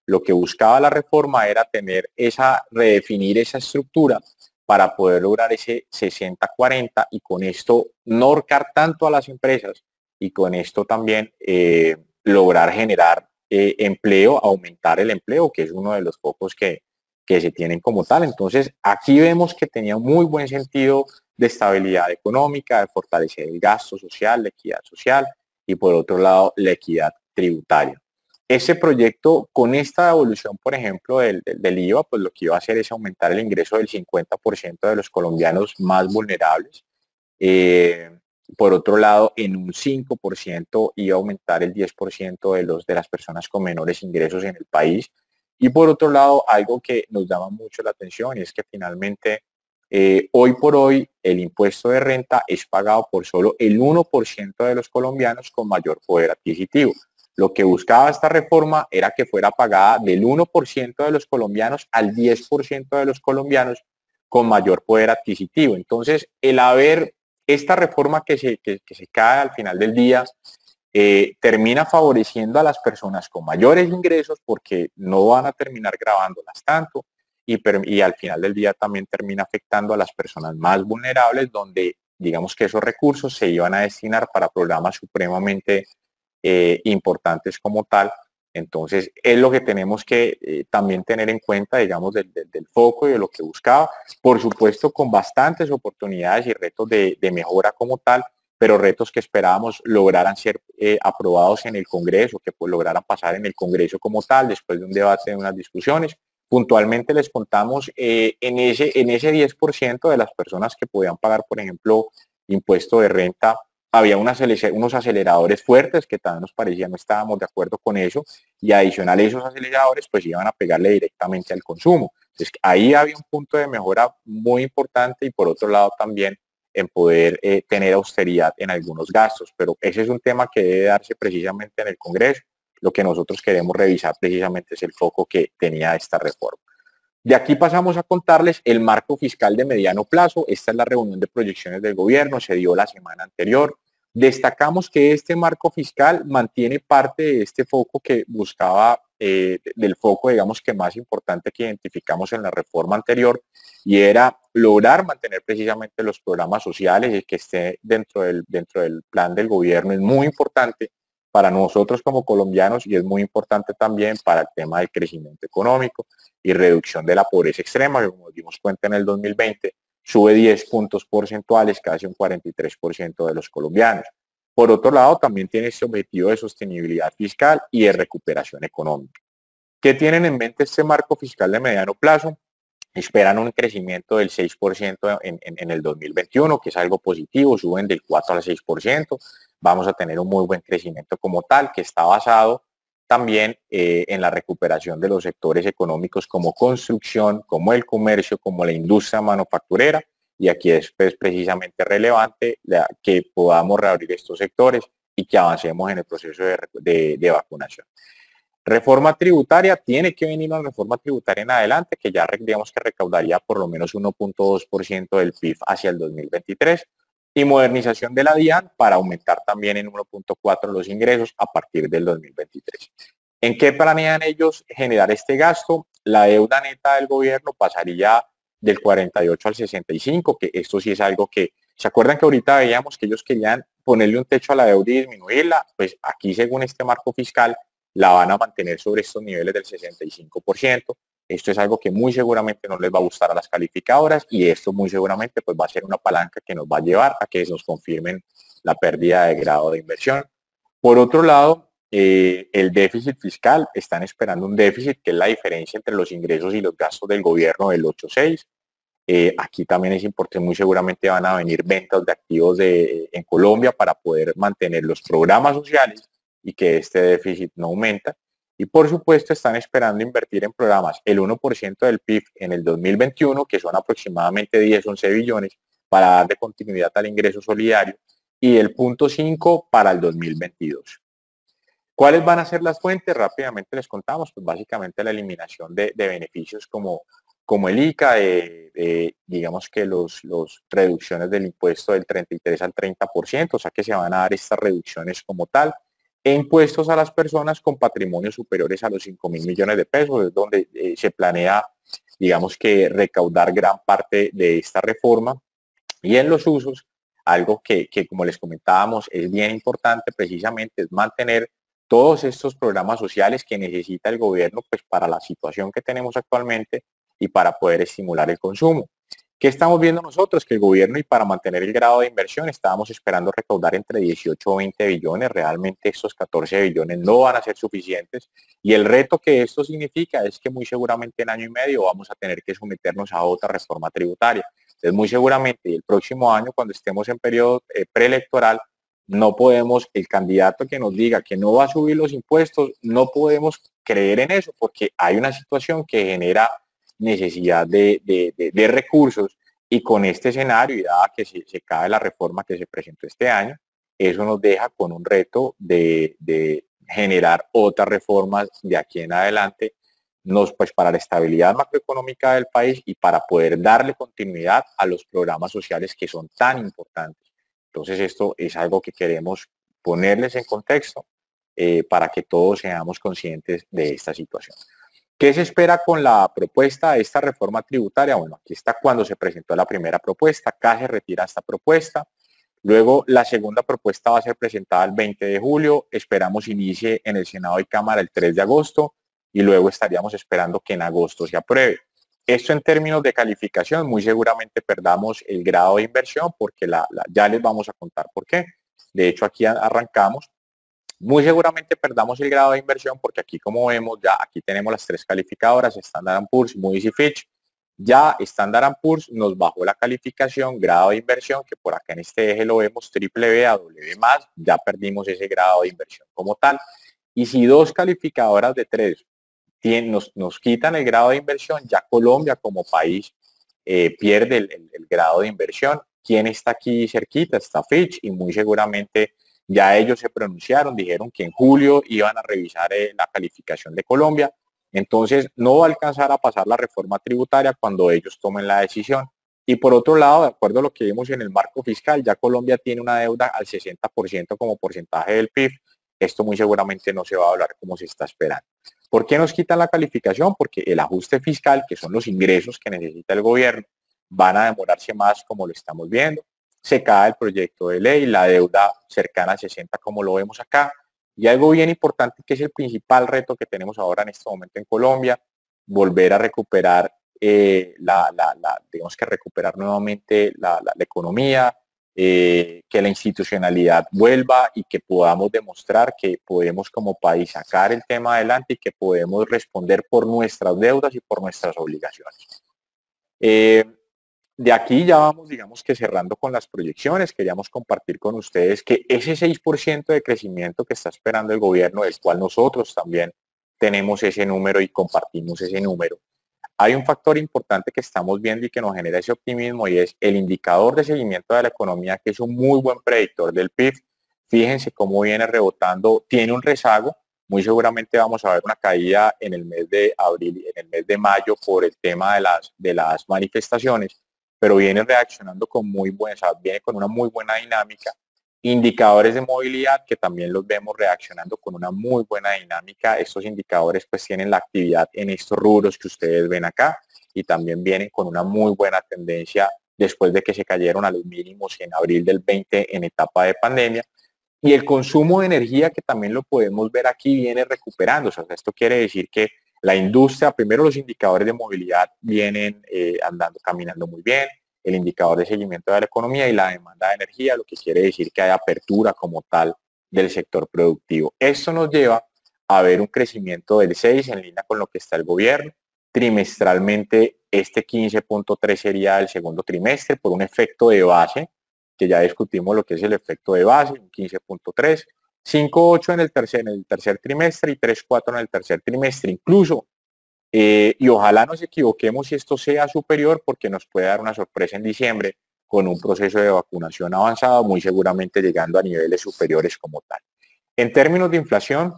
Lo que buscaba la reforma era tener esa, redefinir esa estructura para poder lograr ese 60-40 y con esto no ahorcar tanto a las empresas y con esto también eh, lograr generar eh, empleo, aumentar el empleo, que es uno de los focos que, que se tienen como tal. Entonces, aquí vemos que tenía muy buen sentido de estabilidad económica, de fortalecer el gasto social, la equidad social y por otro lado la equidad tributaria. Ese proyecto, con esta evolución, por ejemplo, del, IVA, pues lo que iba a hacer es aumentar el ingreso del 50% de los colombianos más vulnerables. Eh, por otro lado, en un 5% iba a aumentar el 10% de, los, de las personas con menores ingresos en el país. Y por otro lado, algo que nos llama mucho la atención y es que finalmente eh, hoy por hoy el impuesto de renta es pagado por solo el 1% de los colombianos con mayor poder adquisitivo. Lo que buscaba esta reforma era que fuera pagada del 1% de los colombianos al 10% de los colombianos con mayor poder adquisitivo. Entonces, el haber esta reforma que se, se cae al final del día eh, termina favoreciendo a las personas con mayores ingresos porque no van a terminar grabándolas tanto y, y al final del día también termina afectando a las personas más vulnerables donde digamos que esos recursos se iban a destinar para programas supremamente eh, importantes como tal. Entonces, es lo que tenemos que eh, también tener en cuenta, digamos, del, foco y de lo que buscaba. Por supuesto, con bastantes oportunidades y retos de, mejora como tal, pero retos que esperábamos lograran ser eh, aprobados en el Congreso, que pues, lograran pasar en el Congreso como tal, después de un debate, de unas discusiones. Puntualmente les contamos en, ese, en ese 10% de las personas que podían pagar, por ejemplo, impuesto de renta había unos aceleradores fuertes que también nos parecía, no estábamos de acuerdo con eso, y adicional esos aceleradores, pues iban a pegarle directamente al consumo. Entonces, ahí había un punto de mejora muy importante y por otro lado también en poder eh, tener austeridad en algunos gastos, pero ese es un tema que debe darse precisamente en el Congreso. Lo que nosotros queremos revisar precisamente es el foco que tenía esta reforma. De aquí pasamos a contarles el marco fiscal de mediano plazo. Esta es la reunión de proyecciones del gobierno, se dio la semana anterior. Destacamos que este marco fiscal mantiene parte de este foco que buscaba eh, del foco, digamos que más importante que identificamos en la reforma anterior, y era lograr mantener precisamente los programas sociales y que esté dentro del, dentro del plan del gobierno. Es muy importante para nosotros como colombianos y es muy importante también para el tema del crecimiento económico y reducción de la pobreza extrema, que como dimos cuenta en el 2020, sube 10 puntos porcentuales, casi un 43% de los colombianos. Por otro lado, también tiene este objetivo de sostenibilidad fiscal y de recuperación económica. ¿Qué tienen en mente este marco fiscal de mediano plazo? Esperan un crecimiento del 6% en, en, el 2021, que es algo positivo, suben del 4 al 6%. Vamos a tener un muy buen crecimiento como tal, que está basado también eh, en la recuperación de los sectores económicos como construcción, como el comercio, como la industria manufacturera y aquí es pues, precisamente relevante que podamos reabrir estos sectores y que avancemos en el proceso de, vacunación. Reforma tributaria, tiene que venir una reforma tributaria en adelante, que ya digamos que recaudaría por lo menos 1.2% del PIB hacia el 2023, y modernización de la DIAN para aumentar también en 1.4 los ingresos a partir del 2023. ¿En qué planean ellos generar este gasto? La deuda neta del gobierno pasaría del 48 al 65, que esto sí es algo que, ¿se acuerdan que ahorita veíamos que ellos querían ponerle un techo a la deuda y disminuirla? Pues aquí según este marco fiscal la van a mantener sobre estos niveles del 65%. Esto es algo que muy seguramente no les va a gustar a las calificadoras y esto muy seguramente pues va a ser una palanca que nos va a llevar a que nos confirmen la pérdida de grado de inversión. Por otro lado, eh, el déficit fiscal, están esperando un déficit que es la diferencia entre los ingresos y los gastos del gobierno del 8.6. Eh, aquí también es importante, muy seguramente van a venir ventas de activos en Colombia para poder mantener los programas sociales y que este déficit no aumenta. Y por supuesto están esperando invertir en programas el 1% del PIB en el 2021, que son aproximadamente 10, 11 billones, para darle continuidad al ingreso solidario, y el punto 5 para el 2022. ¿Cuáles van a ser las fuentes? Rápidamente les contamos, pues básicamente la eliminación de, beneficios como, como el ICA, de, digamos que los, los reducciones del impuesto del 33 al 30%, o sea que se van a dar estas reducciones como tal, e impuestos a las personas con patrimonios superiores a los 5 mil millones de pesos, es donde eh, se planea, digamos que recaudar gran parte de esta reforma. Y en los usos, algo que, que como les comentábamos es bien importante precisamente es mantener todos estos programas sociales que necesita el gobierno pues para la situación que tenemos actualmente y para poder estimular el consumo. ¿Qué estamos viendo nosotros? Que el gobierno y para mantener el grado de inversión estábamos esperando recaudar entre 18 o 20 billones. Realmente estos 14 billones no van a ser suficientes. Y el reto que esto significa es que muy seguramente en año y medio vamos a tener que someternos a otra reforma tributaria. Entonces muy seguramente el próximo año, cuando estemos en periodo eh, preelectoral, no podemos, el candidato que nos diga que no va a subir los impuestos, no podemos creer en eso porque hay una situación que genera necesidad de, recursos y con este escenario y dada que se, cae la reforma que se presentó este año, eso nos deja con un reto de, generar otras reformas de aquí en adelante, nos, pues para la estabilidad macroeconómica del país y para poder darle continuidad a los programas sociales que son tan importantes. Entonces esto es algo que queremos ponerles en contexto eh, para que todos seamos conscientes de esta situación. ¿Qué se espera con la propuesta de esta reforma tributaria? Bueno, aquí está cuando se presentó la primera propuesta, acá se retira esta propuesta. Luego la segunda propuesta va a ser presentada el 20 de julio, esperamos inicie en el Senado y Cámara el 3 de agosto y luego estaríamos esperando que en agosto se apruebe. Esto en términos de calificación, muy seguramente perdamos el grado de inversión porque ya les vamos a contar por qué. De hecho, aquí arrancamos. Muy seguramente perdamos el grado de inversión porque aquí, como vemos, ya aquí tenemos las tres calificadoras, Standard Poor's, Moody's y Fitch. Ya Standard Poor's nos bajó la calificación, grado de inversión, que por acá en este eje lo vemos triple B a W más, ya perdimos ese grado de inversión como tal. Y si dos calificadoras de tres nos, nos quitan el grado de inversión, ya Colombia como país eh, pierde el, grado de inversión. ¿Quién está aquí cerquita? Está Fitch y muy seguramente ya ellos se pronunciaron, dijeron que en julio iban a revisar eh, la calificación de Colombia. Entonces no va a alcanzar a pasar la reforma tributaria cuando ellos tomen la decisión. Y por otro lado, de acuerdo a lo que vimos en el marco fiscal, ya Colombia tiene una deuda al 60% como porcentaje del PIB. Esto muy seguramente no se va a hablar como se está esperando. ¿Por qué nos quitan la calificación? Porque el ajuste fiscal, que son los ingresos que necesita el gobierno, van a demorarse más como lo estamos viendo. Se cae el proyecto de ley, la deuda cercana a 60 como lo vemos acá. Y algo bien importante que es el principal reto que tenemos ahora en este momento en Colombia, volver a recuperar, eh, la, digamos que recuperar nuevamente la, economía, eh, que la institucionalidad vuelva y que podamos demostrar que podemos como país sacar el tema adelante y que podemos responder por nuestras deudas y por nuestras obligaciones. Eh, de aquí ya vamos, digamos que cerrando con las proyecciones, queríamos compartir con ustedes que ese 6% de crecimiento que está esperando el gobierno, del cual nosotros también tenemos ese número y compartimos ese número, hay un factor importante que estamos viendo y que nos genera ese optimismo y es el indicador de seguimiento de la economía, que es un muy buen predictor del PIB. Fíjense cómo viene rebotando, tiene un rezago, muy seguramente vamos a ver una caída en el mes de abril, en el mes de mayo por el tema de las, de las manifestaciones, pero viene reaccionando con muy buena, viene con una muy buena dinámica Indicadores de movilidad que también los vemos reaccionando con una muy buena dinámica. Estos indicadores pues tienen la actividad en estos rubros que ustedes ven acá y también vienen con una muy buena tendencia después de que se cayeron a los mínimos en abril del 20 en etapa de pandemia. Y el consumo de energía que también lo podemos ver aquí viene recuperándose. Esto quiere decir que la industria, primero los indicadores de movilidad vienen eh, andando, caminando muy bien, el indicador de seguimiento de la economía y la demanda de energía, lo que quiere decir que hay apertura como tal del sector productivo. Esto nos lleva a ver un crecimiento del 6 en línea con lo que está el gobierno. Trimestralmente este 15.3 sería el segundo trimestre por un efecto de base, que ya discutimos lo que es el efecto de base, un 15.3, 5.8 en el tercer, trimestre y 3.4 en el tercer trimestre. Incluso eh, y ojalá nos equivoquemos si esto sea superior porque nos puede dar una sorpresa en diciembre con un proceso de vacunación avanzado, muy seguramente llegando a niveles superiores como tal. En términos de inflación,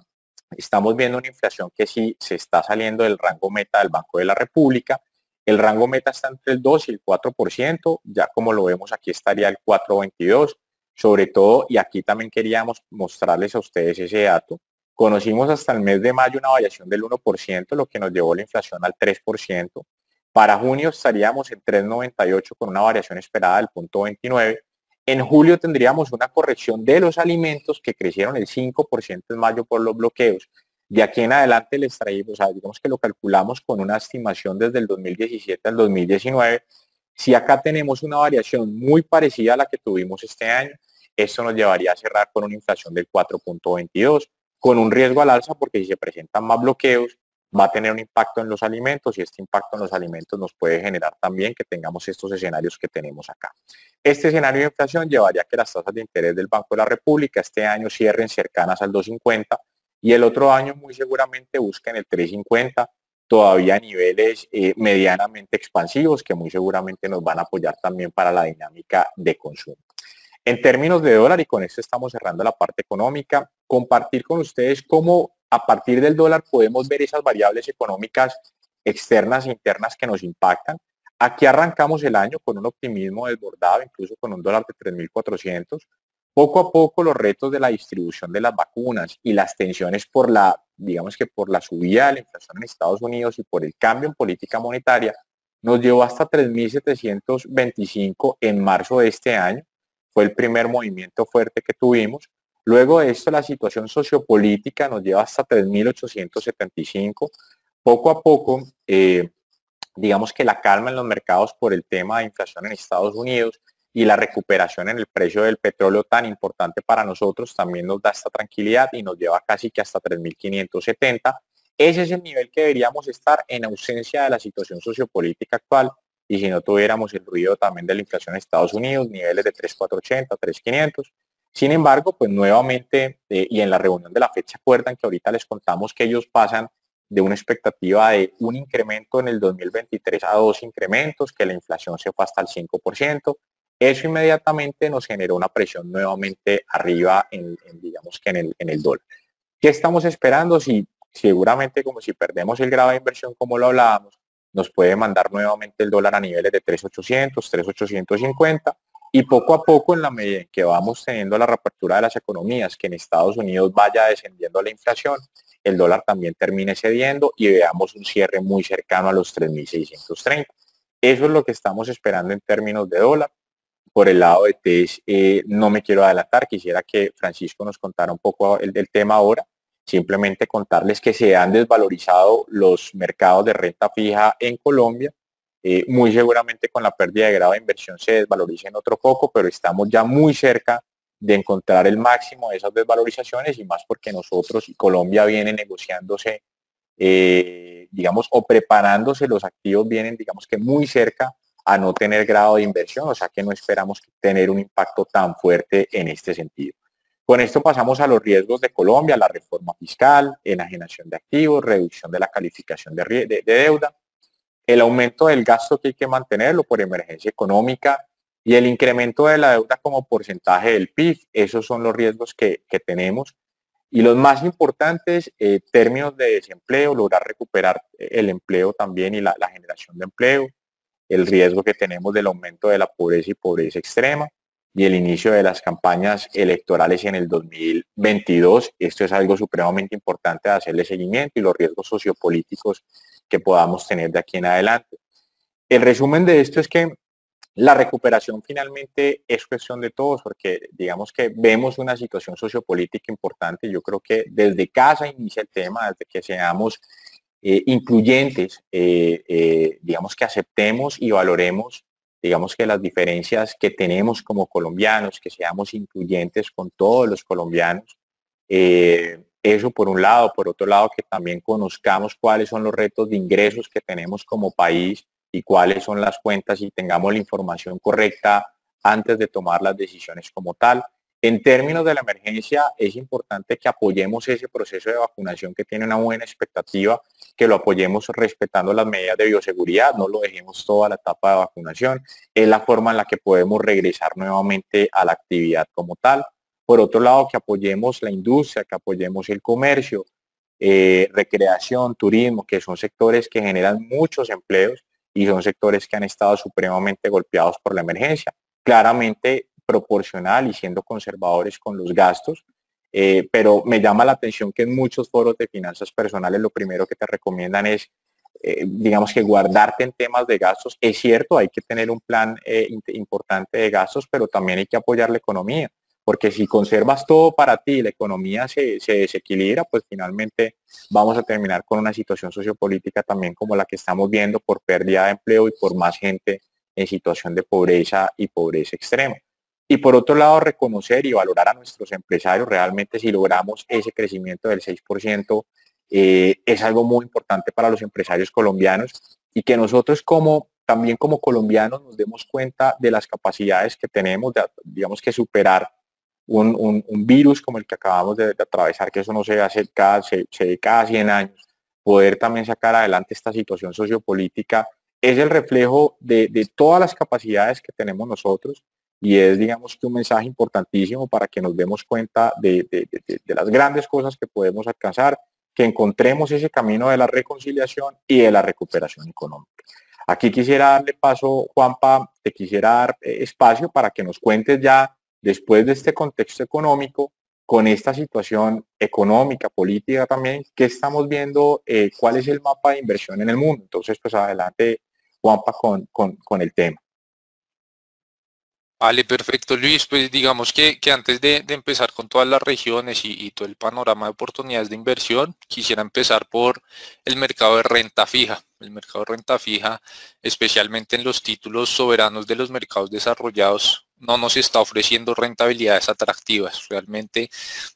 estamos viendo una inflación que sí se está saliendo del rango meta del Banco de la República. El rango meta está entre el 2 y el 4%, ya como lo vemos aquí estaría el 4.22, sobre todo, y aquí también queríamos mostrarles a ustedes ese dato, Conocimos hasta el mes de mayo una variación del 1%, lo que nos llevó la inflación al 3%. Para junio estaríamos en 3,98 con una variación esperada del punto 29. En julio tendríamos una corrección de los alimentos que crecieron el 5% en mayo por los bloqueos. De aquí en adelante les traímos, o sea, digamos que lo calculamos con una estimación desde el 2017 al 2019. Si acá tenemos una variación muy parecida a la que tuvimos este año, esto nos llevaría a cerrar con una inflación del 4.22 con un riesgo al alza porque si se presentan más bloqueos va a tener un impacto en los alimentos y este impacto en los alimentos nos puede generar también que tengamos estos escenarios que tenemos acá. Este escenario de inflación llevaría a que las tasas de interés del Banco de la República este año cierren cercanas al 2.50 y el otro año muy seguramente busquen el 3.50 todavía a niveles eh, medianamente expansivos que muy seguramente nos van a apoyar también para la dinámica de consumo. En términos de dólar, y con esto estamos cerrando la parte económica, compartir con ustedes cómo a partir del dólar podemos ver esas variables económicas externas e internas que nos impactan. Aquí arrancamos el año con un optimismo desbordado, incluso con un dólar de 3.400. Poco a poco los retos de la distribución de las vacunas y las tensiones por la, digamos que por la subida de la inflación en Estados Unidos y por el cambio en política monetaria, nos llevó hasta 3.725 en marzo de este año fue el primer movimiento fuerte que tuvimos. Luego de esto, la situación sociopolítica nos lleva hasta 3.875. Poco a poco, eh, digamos que la calma en los mercados por el tema de inflación en Estados Unidos y la recuperación en el precio del petróleo tan importante para nosotros también nos da esta tranquilidad y nos lleva casi que hasta 3.570. Ese es el nivel que deberíamos estar en ausencia de la situación sociopolítica actual y si no tuviéramos el ruido también de la inflación en Estados Unidos, niveles de 3,480, 3,500. Sin embargo, pues nuevamente, eh, y en la reunión de la fecha acuerdan que ahorita les contamos que ellos pasan de una expectativa de un incremento en el 2023 a dos incrementos, que la inflación se fue hasta el 5%. Eso inmediatamente nos generó una presión nuevamente arriba, en, digamos que en el, en el dólar. ¿Qué estamos esperando? Si seguramente como si perdemos el grado de inversión como lo hablábamos, nos puede mandar nuevamente el dólar a niveles de 3.800, 3.850 y poco a poco en la medida en que vamos teniendo la reapertura de las economías, que en Estados Unidos vaya descendiendo la inflación el dólar también termine cediendo y veamos un cierre muy cercano a los 3.630. Eso es lo que estamos esperando en términos de dólar. Por el lado de TES, eh, no me quiero adelantar, quisiera que Francisco nos contara un poco el, tema ahora. Simplemente contarles que se han desvalorizado los mercados de renta fija en Colombia. Eh, muy seguramente con la pérdida de grado de inversión se desvaloricen otro poco, pero estamos ya muy cerca de encontrar el máximo de esas desvalorizaciones y más porque nosotros y Colombia viene negociándose, eh, digamos, o preparándose, los activos vienen, digamos que muy cerca a no tener grado de inversión, o sea que no esperamos tener un impacto tan fuerte en este sentido. Con esto pasamos a los riesgos de Colombia, la reforma fiscal, enajenación de activos, reducción de la calificación de, de deuda, el aumento del gasto que hay que mantenerlo por emergencia económica, y el incremento de la deuda como porcentaje del PIB, esos son los riesgos que, tenemos. Y los más importantes, eh, términos de desempleo, lograr recuperar el empleo también y la, generación de empleo, el riesgo que tenemos del aumento de la pobreza y pobreza extrema y el inicio de las campañas electorales en el 2022. Esto es algo supremamente importante de hacerle seguimiento y los riesgos sociopolíticos que podamos tener de aquí en adelante. El resumen de esto es que la recuperación finalmente es cuestión de todos, porque digamos que vemos una situación sociopolítica importante. Yo creo que desde casa inicia el tema, desde que seamos eh, incluyentes, eh, eh, digamos que aceptemos y valoremos, digamos que las diferencias que tenemos como colombianos, que seamos incluyentes con todos los colombianos. eso por un lado, por otro lado, que también conozcamos cuáles son los retos de ingresos que tenemos como país y cuáles son las cuentas y tengamos la información correcta antes de tomar las decisiones como tal. En términos de la emergencia, es importante que apoyemos ese proceso de vacunación que tiene una buena expectativa, que lo apoyemos respetando las medidas de bioseguridad, no lo dejemos toda la etapa de vacunación. Es la forma en la que podemos regresar nuevamente a la actividad como tal. Por otro lado, que apoyemos la industria, que apoyemos el comercio, eh, recreación, turismo, que son sectores que generan muchos empleos y son sectores que han estado supremamente golpeados por la emergencia. Claramente proporcional y siendo conservadores con los gastos, eh, pero me llama la atención que en muchos foros de finanzas personales lo primero que te recomiendan es, eh, digamos que guardarte en temas de gastos. Es cierto, hay que tener un plan eh, importante de gastos, pero también hay que apoyar la economía porque si conservas todo para ti y la economía se, desequilibra, pues finalmente vamos a terminar con una situación sociopolítica también como la que estamos viendo por pérdida de empleo y por más gente en situación de pobreza y pobreza extrema. Y por otro lado, reconocer y valorar a nuestros empresarios, realmente si logramos ese crecimiento del 6%, eh, es algo muy importante para los empresarios colombianos y que nosotros como también como colombianos nos demos cuenta de las capacidades que tenemos, de, digamos que superar un, virus como el que acabamos de, atravesar, que eso no se hace cada, se, cada 100 años, poder también sacar adelante esta situación sociopolítica, es el reflejo de, todas las capacidades que tenemos nosotros y es, digamos, que un mensaje importantísimo para que nos demos cuenta de, de, las grandes cosas que podemos alcanzar, que encontremos ese camino de la reconciliación y de la recuperación económica. Aquí quisiera darle paso, Juanpa, te quisiera dar eh, espacio para que nos cuentes ya después de este contexto económico, con esta situación económica, política también, ¿qué estamos viendo? Eh, ¿Cuál es el mapa de inversión en el mundo? Entonces, pues adelante, Juanpa, con, con, el tema. Vale, perfecto Luis, pues digamos que, antes de, empezar con todas las regiones y, y, todo el panorama de oportunidades de inversión, quisiera empezar por el mercado de renta fija. El mercado de renta fija, especialmente en los títulos soberanos de los mercados desarrollados, no nos está ofreciendo rentabilidades atractivas. Realmente,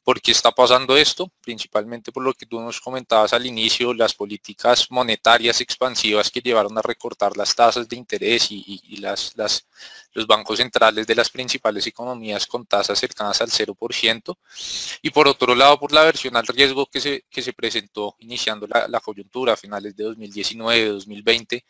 ¿por qué está pasando esto? Principalmente por lo que tú nos comentabas al inicio, las políticas monetarias expansivas que llevaron a recortar las tasas de interés y, las, las, los bancos centrales de las principales economías con tasas cercanas al 0%. Y por otro lado, por la versión al riesgo que se, que se presentó iniciando la, coyuntura a finales de 2019-2020,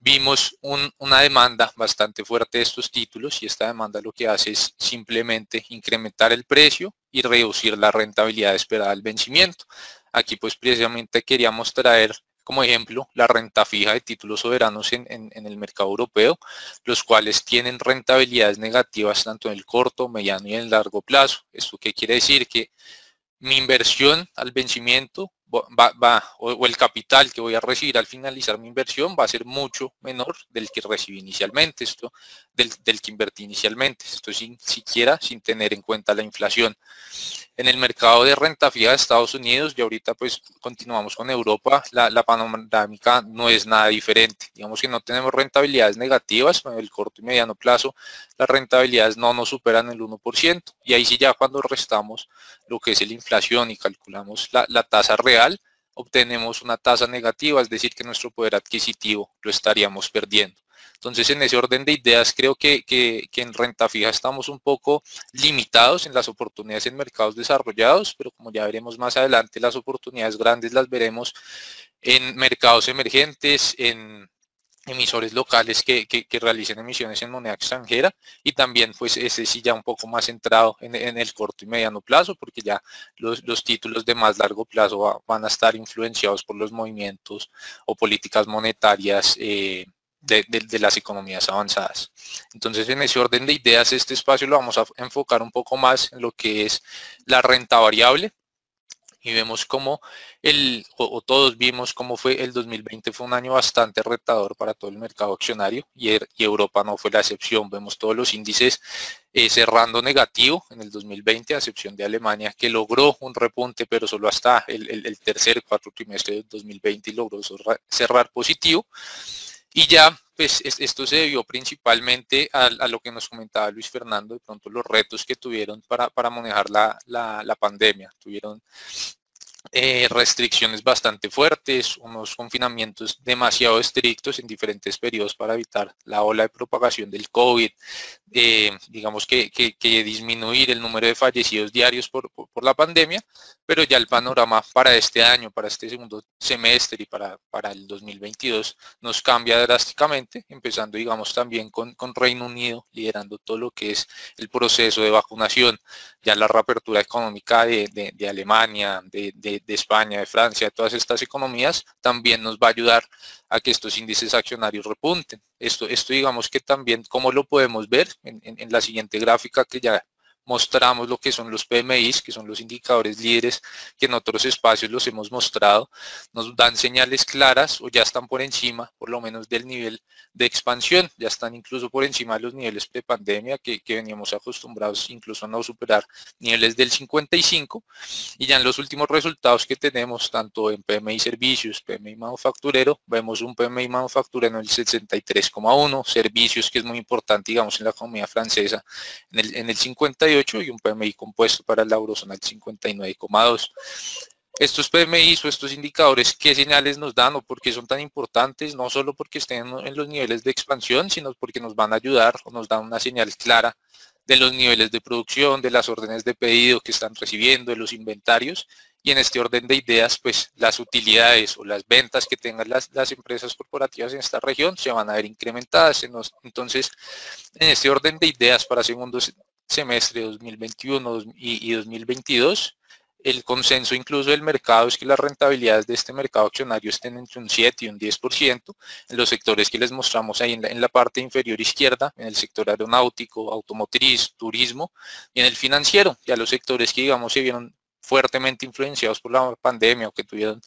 vimos una demanda bastante fuerte de estos títulos y esta demanda lo que hace es simplemente incrementar el precio y reducir la rentabilidad esperada al vencimiento. Aquí pues precisamente queríamos traer como ejemplo la renta fija de títulos soberanos en, el mercado europeo, los cuales tienen rentabilidades negativas tanto en el corto, mediano y en el largo plazo. ¿Esto qué quiere decir? Que mi inversión al vencimiento va, o, el capital que voy a recibir al finalizar mi inversión va a ser mucho menor del que recibí inicialmente, esto del, del que invertí inicialmente, esto sin siquiera sin tener en cuenta la inflación. En el mercado de renta fija de Estados Unidos y ahorita pues continuamos con Europa, la, la panorámica no es nada diferente. Digamos que no tenemos rentabilidades negativas, en el corto y mediano plazo las rentabilidades no nos superan el 1% y ahí sí ya cuando restamos lo que es la inflación y calculamos la, la tasa real, obtenemos una tasa negativa, es decir, que nuestro poder adquisitivo lo estaríamos perdiendo. Entonces, en ese orden de ideas, creo que, que, en renta fija estamos un poco limitados en las oportunidades en mercados desarrollados, pero como ya veremos más adelante, las oportunidades grandes las veremos en mercados emergentes, en emisores locales que, que, realicen emisiones en moneda extranjera y también pues ese sí ya un poco más centrado en, el corto y mediano plazo porque ya los, los títulos de más largo plazo van a estar influenciados por los movimientos o políticas monetarias eh, de, las economías avanzadas. Entonces, en ese orden de ideas, este espacio lo vamos a enfocar un poco más en lo que es la renta variable. Y vemos cómo el, o, todos vimos cómo fue el 2020, fue un año bastante retador para todo el mercado accionario y, er, Europa no fue la excepción. Vemos todos los índices eh, cerrando negativo en el 2020, a excepción de Alemania, que logró un repunte, pero solo hasta el, el tercer, cuarto trimestre del 2020 y logró cerrar positivo. Y ya, pues esto se debió principalmente a, lo que nos comentaba Luis Fernando, de pronto los retos que tuvieron para, manejar la, la, pandemia. Tuvieron eh, restricciones bastante fuertes, unos confinamientos demasiado estrictos en diferentes periodos para evitar la ola de propagación del COVID, eh, digamos que, que, disminuir el número de fallecidos diarios por, por, la pandemia, pero ya el panorama para este año, para este segundo semestre y para, para el 2022 nos cambia drásticamente, empezando digamos también con, con Reino Unido liderando todo lo que es el proceso de vacunación, ya la reapertura económica de, de, Alemania, de, España, de Francia, de todas estas economías, también nos va a ayudar a que estos índices accionarios repunten. Esto, esto digamos que también, como lo podemos ver en la siguiente gráfica que ya mostramos lo que son los PMIs, que son los indicadores líderes que en otros espacios los hemos mostrado, nos dan señales claras o ya están por encima, por lo menos del nivel de expansión, ya están incluso por encima de los niveles de pandemia que, que veníamos acostumbrados incluso a no superar niveles del 55 y ya en los últimos resultados que tenemos tanto en PMI servicios, PMI manufacturero, vemos un PMI manufacturero en el 63,1, servicios que es muy importante digamos en la economía francesa en el, en el 58 y un PMI compuesto para la eurozona del 59,2. Estos PMI o estos indicadores, ¿qué señales nos dan o por qué son tan importantes? No solo porque estén en los niveles de expansión, sino porque nos van a ayudar o nos dan una señal clara de los niveles de producción, de las órdenes de pedido que están recibiendo, de los inventarios y en este orden de ideas, pues las utilidades o las ventas que tengan las, las empresas corporativas en esta región se van a ver incrementadas. Entonces, en este orden de ideas para segundo semestre 2021 y, 2022, el consenso incluso del mercado es que las rentabilidades de este mercado accionario estén entre un 7 y un 10% en los sectores que les mostramos ahí en la, en la, parte inferior izquierda, en el sector aeronáutico, automotriz, turismo y en el financiero, ya los sectores que digamos se vieron fuertemente influenciados por la pandemia o que tuvieron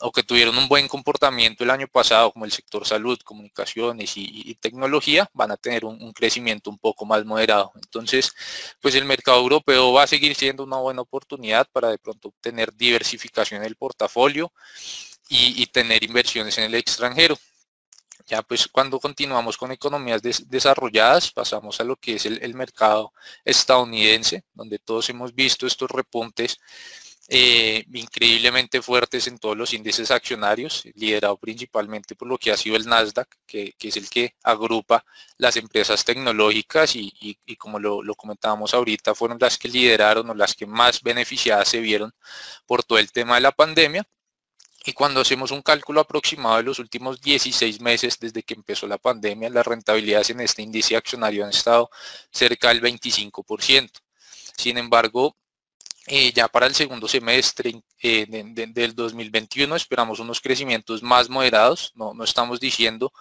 o que tuvieron un buen comportamiento el año pasado, como el sector salud, comunicaciones y, tecnología, van a tener un, crecimiento un poco más moderado. Entonces, pues el mercado europeo va a seguir siendo una buena oportunidad para de pronto tener diversificación en el portafolio y, tener inversiones en el extranjero. Ya pues cuando continuamos con economías desarrolladas, pasamos a lo que es el mercado estadounidense, donde todos hemos visto estos repuntes eh, increíblemente fuertes en todos los índices accionarios, liderado principalmente por lo que ha sido el Nasdaq, que, es el que agrupa las empresas tecnológicas y, como lo, lo, comentábamos ahorita, fueron las que lideraron o las que más beneficiadas se vieron por todo el tema de la pandemia. Y cuando hacemos un cálculo aproximado de los últimos 16 meses desde que empezó la pandemia, las rentabilidades en este índice accionario han estado cerca del 25%. Sin embargo, eh, ya para el segundo semestre eh, del 2021 esperamos unos crecimientos más moderados, no, no estamos diciendo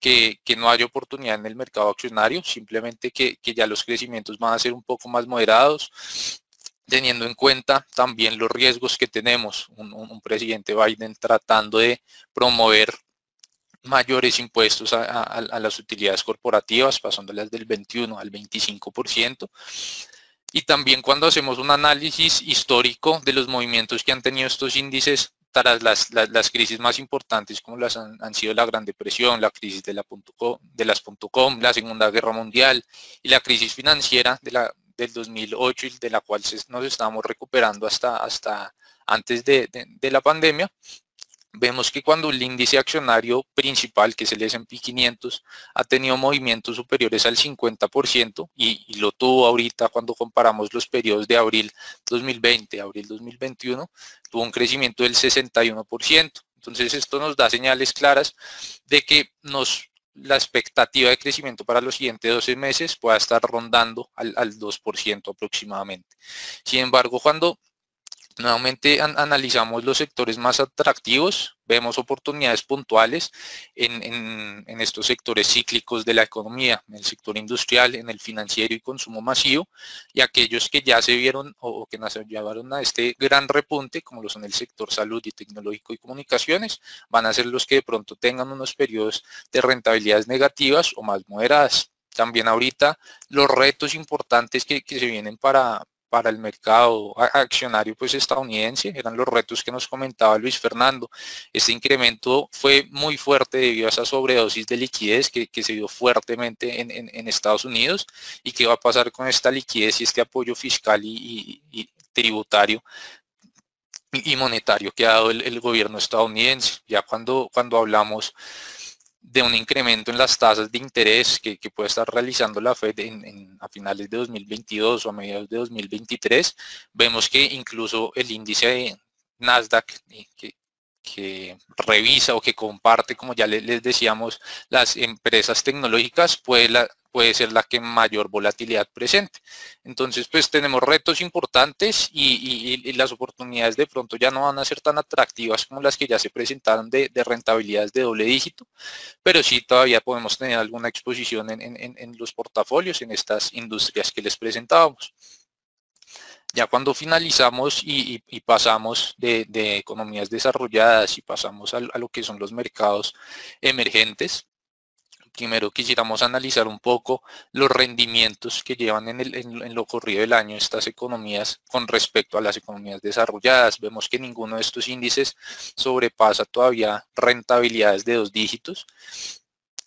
que, que, no haya oportunidad en el mercado accionario, simplemente que, que, ya los crecimientos van a ser un poco más moderados. teniendo en cuenta también los riesgos que tenemos. Un, presidente Biden tratando de promover mayores impuestos a, las utilidades corporativas, pasándolas del 21 al 25%. Y también cuando hacemos un análisis histórico de los movimientos que han tenido estos índices tras las, crisis más importantes como las han, sido la Gran Depresión, la crisis de, la de las .com, la Segunda Guerra Mundial y la crisis financiera de del 2008 y de la cual nos estamos recuperando hasta, hasta antes de, la pandemia, vemos que cuando el índice accionario principal, que es el S&P 500, ha tenido movimientos superiores al 50% y, lo tuvo ahorita cuando comparamos los periodos de abril 2020, abril 2021, tuvo un crecimiento del 61%. Entonces esto nos da señales claras de que nos la expectativa de crecimiento para los siguientes 12 meses pueda estar rondando al, 2% aproximadamente. Sin embargo, cuando Nuevamente analizamos los sectores más atractivos, vemos oportunidades puntuales en, estos sectores cíclicos de la economía, en el sector industrial, en el financiero y consumo masivo, y aquellos que ya se vieron o, que nos llevaron a este gran repunte, como lo son el sector salud y tecnológico y comunicaciones, van a ser los que de pronto tengan unos periodos de rentabilidades negativas o más moderadas. También ahorita los retos importantes que se vienen para, para el mercado accionario pues estadounidense, eran los retos que nos comentaba Luis Fernando. Este incremento fue muy fuerte debido a esa sobredosis de liquidez que, se dio fuertemente en, Estados Unidos y qué va a pasar con esta liquidez y este apoyo fiscal y, tributario y monetario que ha dado el, el, gobierno estadounidense. Ya cuando, cuando hablamos de un incremento en las tasas de interés que, puede estar realizando la Fed en, a finales de 2022 o a mediados de 2023, vemos que incluso el índice de Nasdaq, eh, que revisa o que comparte, como ya les, decíamos, las empresas tecnológicas, puede, ser la que mayor volatilidad presente. Entonces, pues tenemos retos importantes y, las oportunidades de pronto ya no van a ser tan atractivas como las que ya se presentaron de, rentabilidades de doble dígito, pero sí todavía podemos tener alguna exposición en, los portafolios, en estas industrias que les presentábamos. Ya cuando finalizamos y, pasamos de, economías desarrolladas y pasamos a, lo que son los mercados emergentes, primero quisiéramos analizar un poco los rendimientos que llevan en, el, en, lo corrido del año estas economías con respecto a las economías desarrolladas. Vemos que ninguno de estos índices sobrepasa todavía rentabilidades de dos dígitos.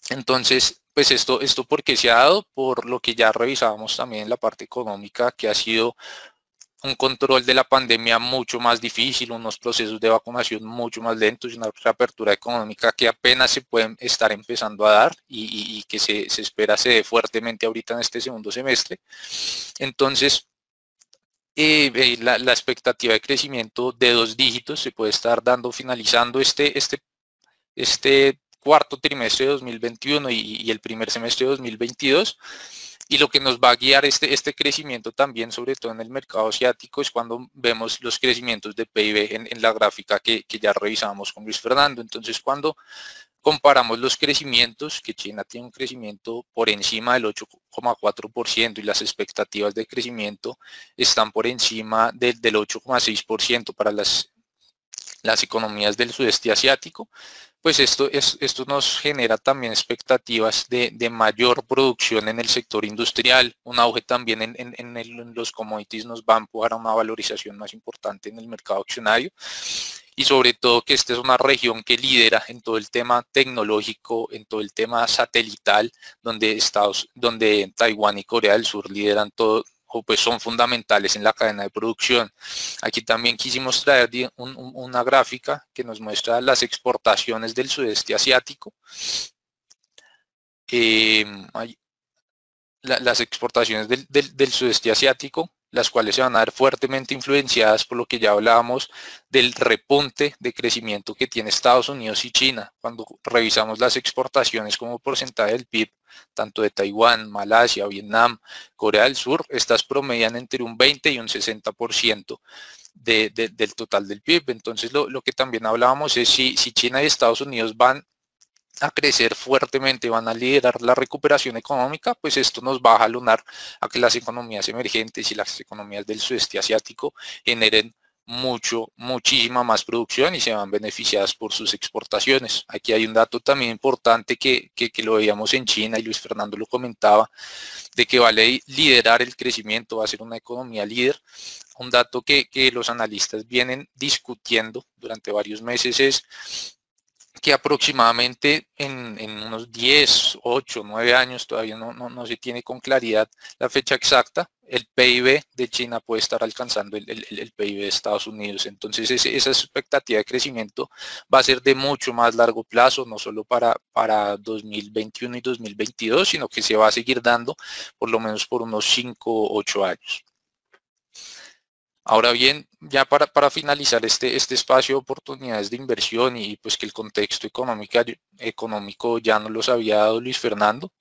Entonces, pues esto, esto porque se ha dado por lo que ya revisábamos también en la parte económica, que ha sido un control de la pandemia mucho más difícil, unos procesos de vacunación mucho más lentos una reapertura económica que apenas se pueden estar empezando a dar y, que se, espera se dé fuertemente ahorita en este segundo semestre. Entonces, eh, eh, la, expectativa de crecimiento de dos dígitos se puede estar dando finalizando este, este, este cuarto trimestre de 2021 y, y el primer semestre de 2022 y lo que nos va a guiar este, este crecimiento también, sobre todo en el mercado asiático, es cuando vemos los crecimientos de PIB en, la gráfica que, ya revisamos con Luis Fernando. Entonces, cuando comparamos los crecimientos, que China tiene un crecimiento por encima del 8,4% y las expectativas de crecimiento están por encima del, del 8,6% para las, las economías del sudeste asiático, pues esto, es, esto nos genera también expectativas de, mayor producción en el sector industrial, un auge también en, los commodities nos va a empujar a una valorización más importante en el mercado accionario. Y sobre todo que esta es una región que lidera en todo el tema tecnológico, en todo el tema satelital, donde Estados, donde Taiwán y Corea del Sur lideran todo, pues son fundamentales en la cadena de producción. Aquí también quisimos traer una gráfica que nos muestra las exportaciones del sudeste asiático. Em, las exportaciones del sudeste asiático las cuales se van a ver fuertemente influenciadas por lo que ya hablábamos del repunte de crecimiento que tiene Estados Unidos y China. Cuando revisamos las exportaciones como porcentaje del PIB, tanto de Taiwán, Malasia, Vietnam, Corea del Sur, estas promedian entre un 20 y un 60% de, del total del PIB. Entonces lo, que también hablábamos es si, si China y Estados Unidos van a crecer fuertemente, van a liderar la recuperación económica, pues esto nos va a jalonar a que las economías emergentes y las economías del sudeste asiático generen mucho, muchísima más producción y se van beneficiadas por sus exportaciones. Aquí hay un dato también importante que, que, lo veíamos en China y Luis Fernando lo comentaba, de que vale liderar el crecimiento, va a ser una economía líder. Un dato que, que los analistas vienen discutiendo durante varios meses es que aproximadamente en, unos 10, 8, 9 años, todavía no, no, se tiene con claridad la fecha exacta, el PIB de China puede estar alcanzando el, PIB de Estados Unidos. Entonces esa expectativa de crecimiento va a ser de mucho más largo plazo, no solo para, para 2021 y 2022, sino que se va a seguir dando por lo menos por unos 5 o 8 años. Ahora bien, ya para, para, finalizar este, este espacio de oportunidades de inversión y pues que el contexto económico, ya nos los había dado Luis Fernando,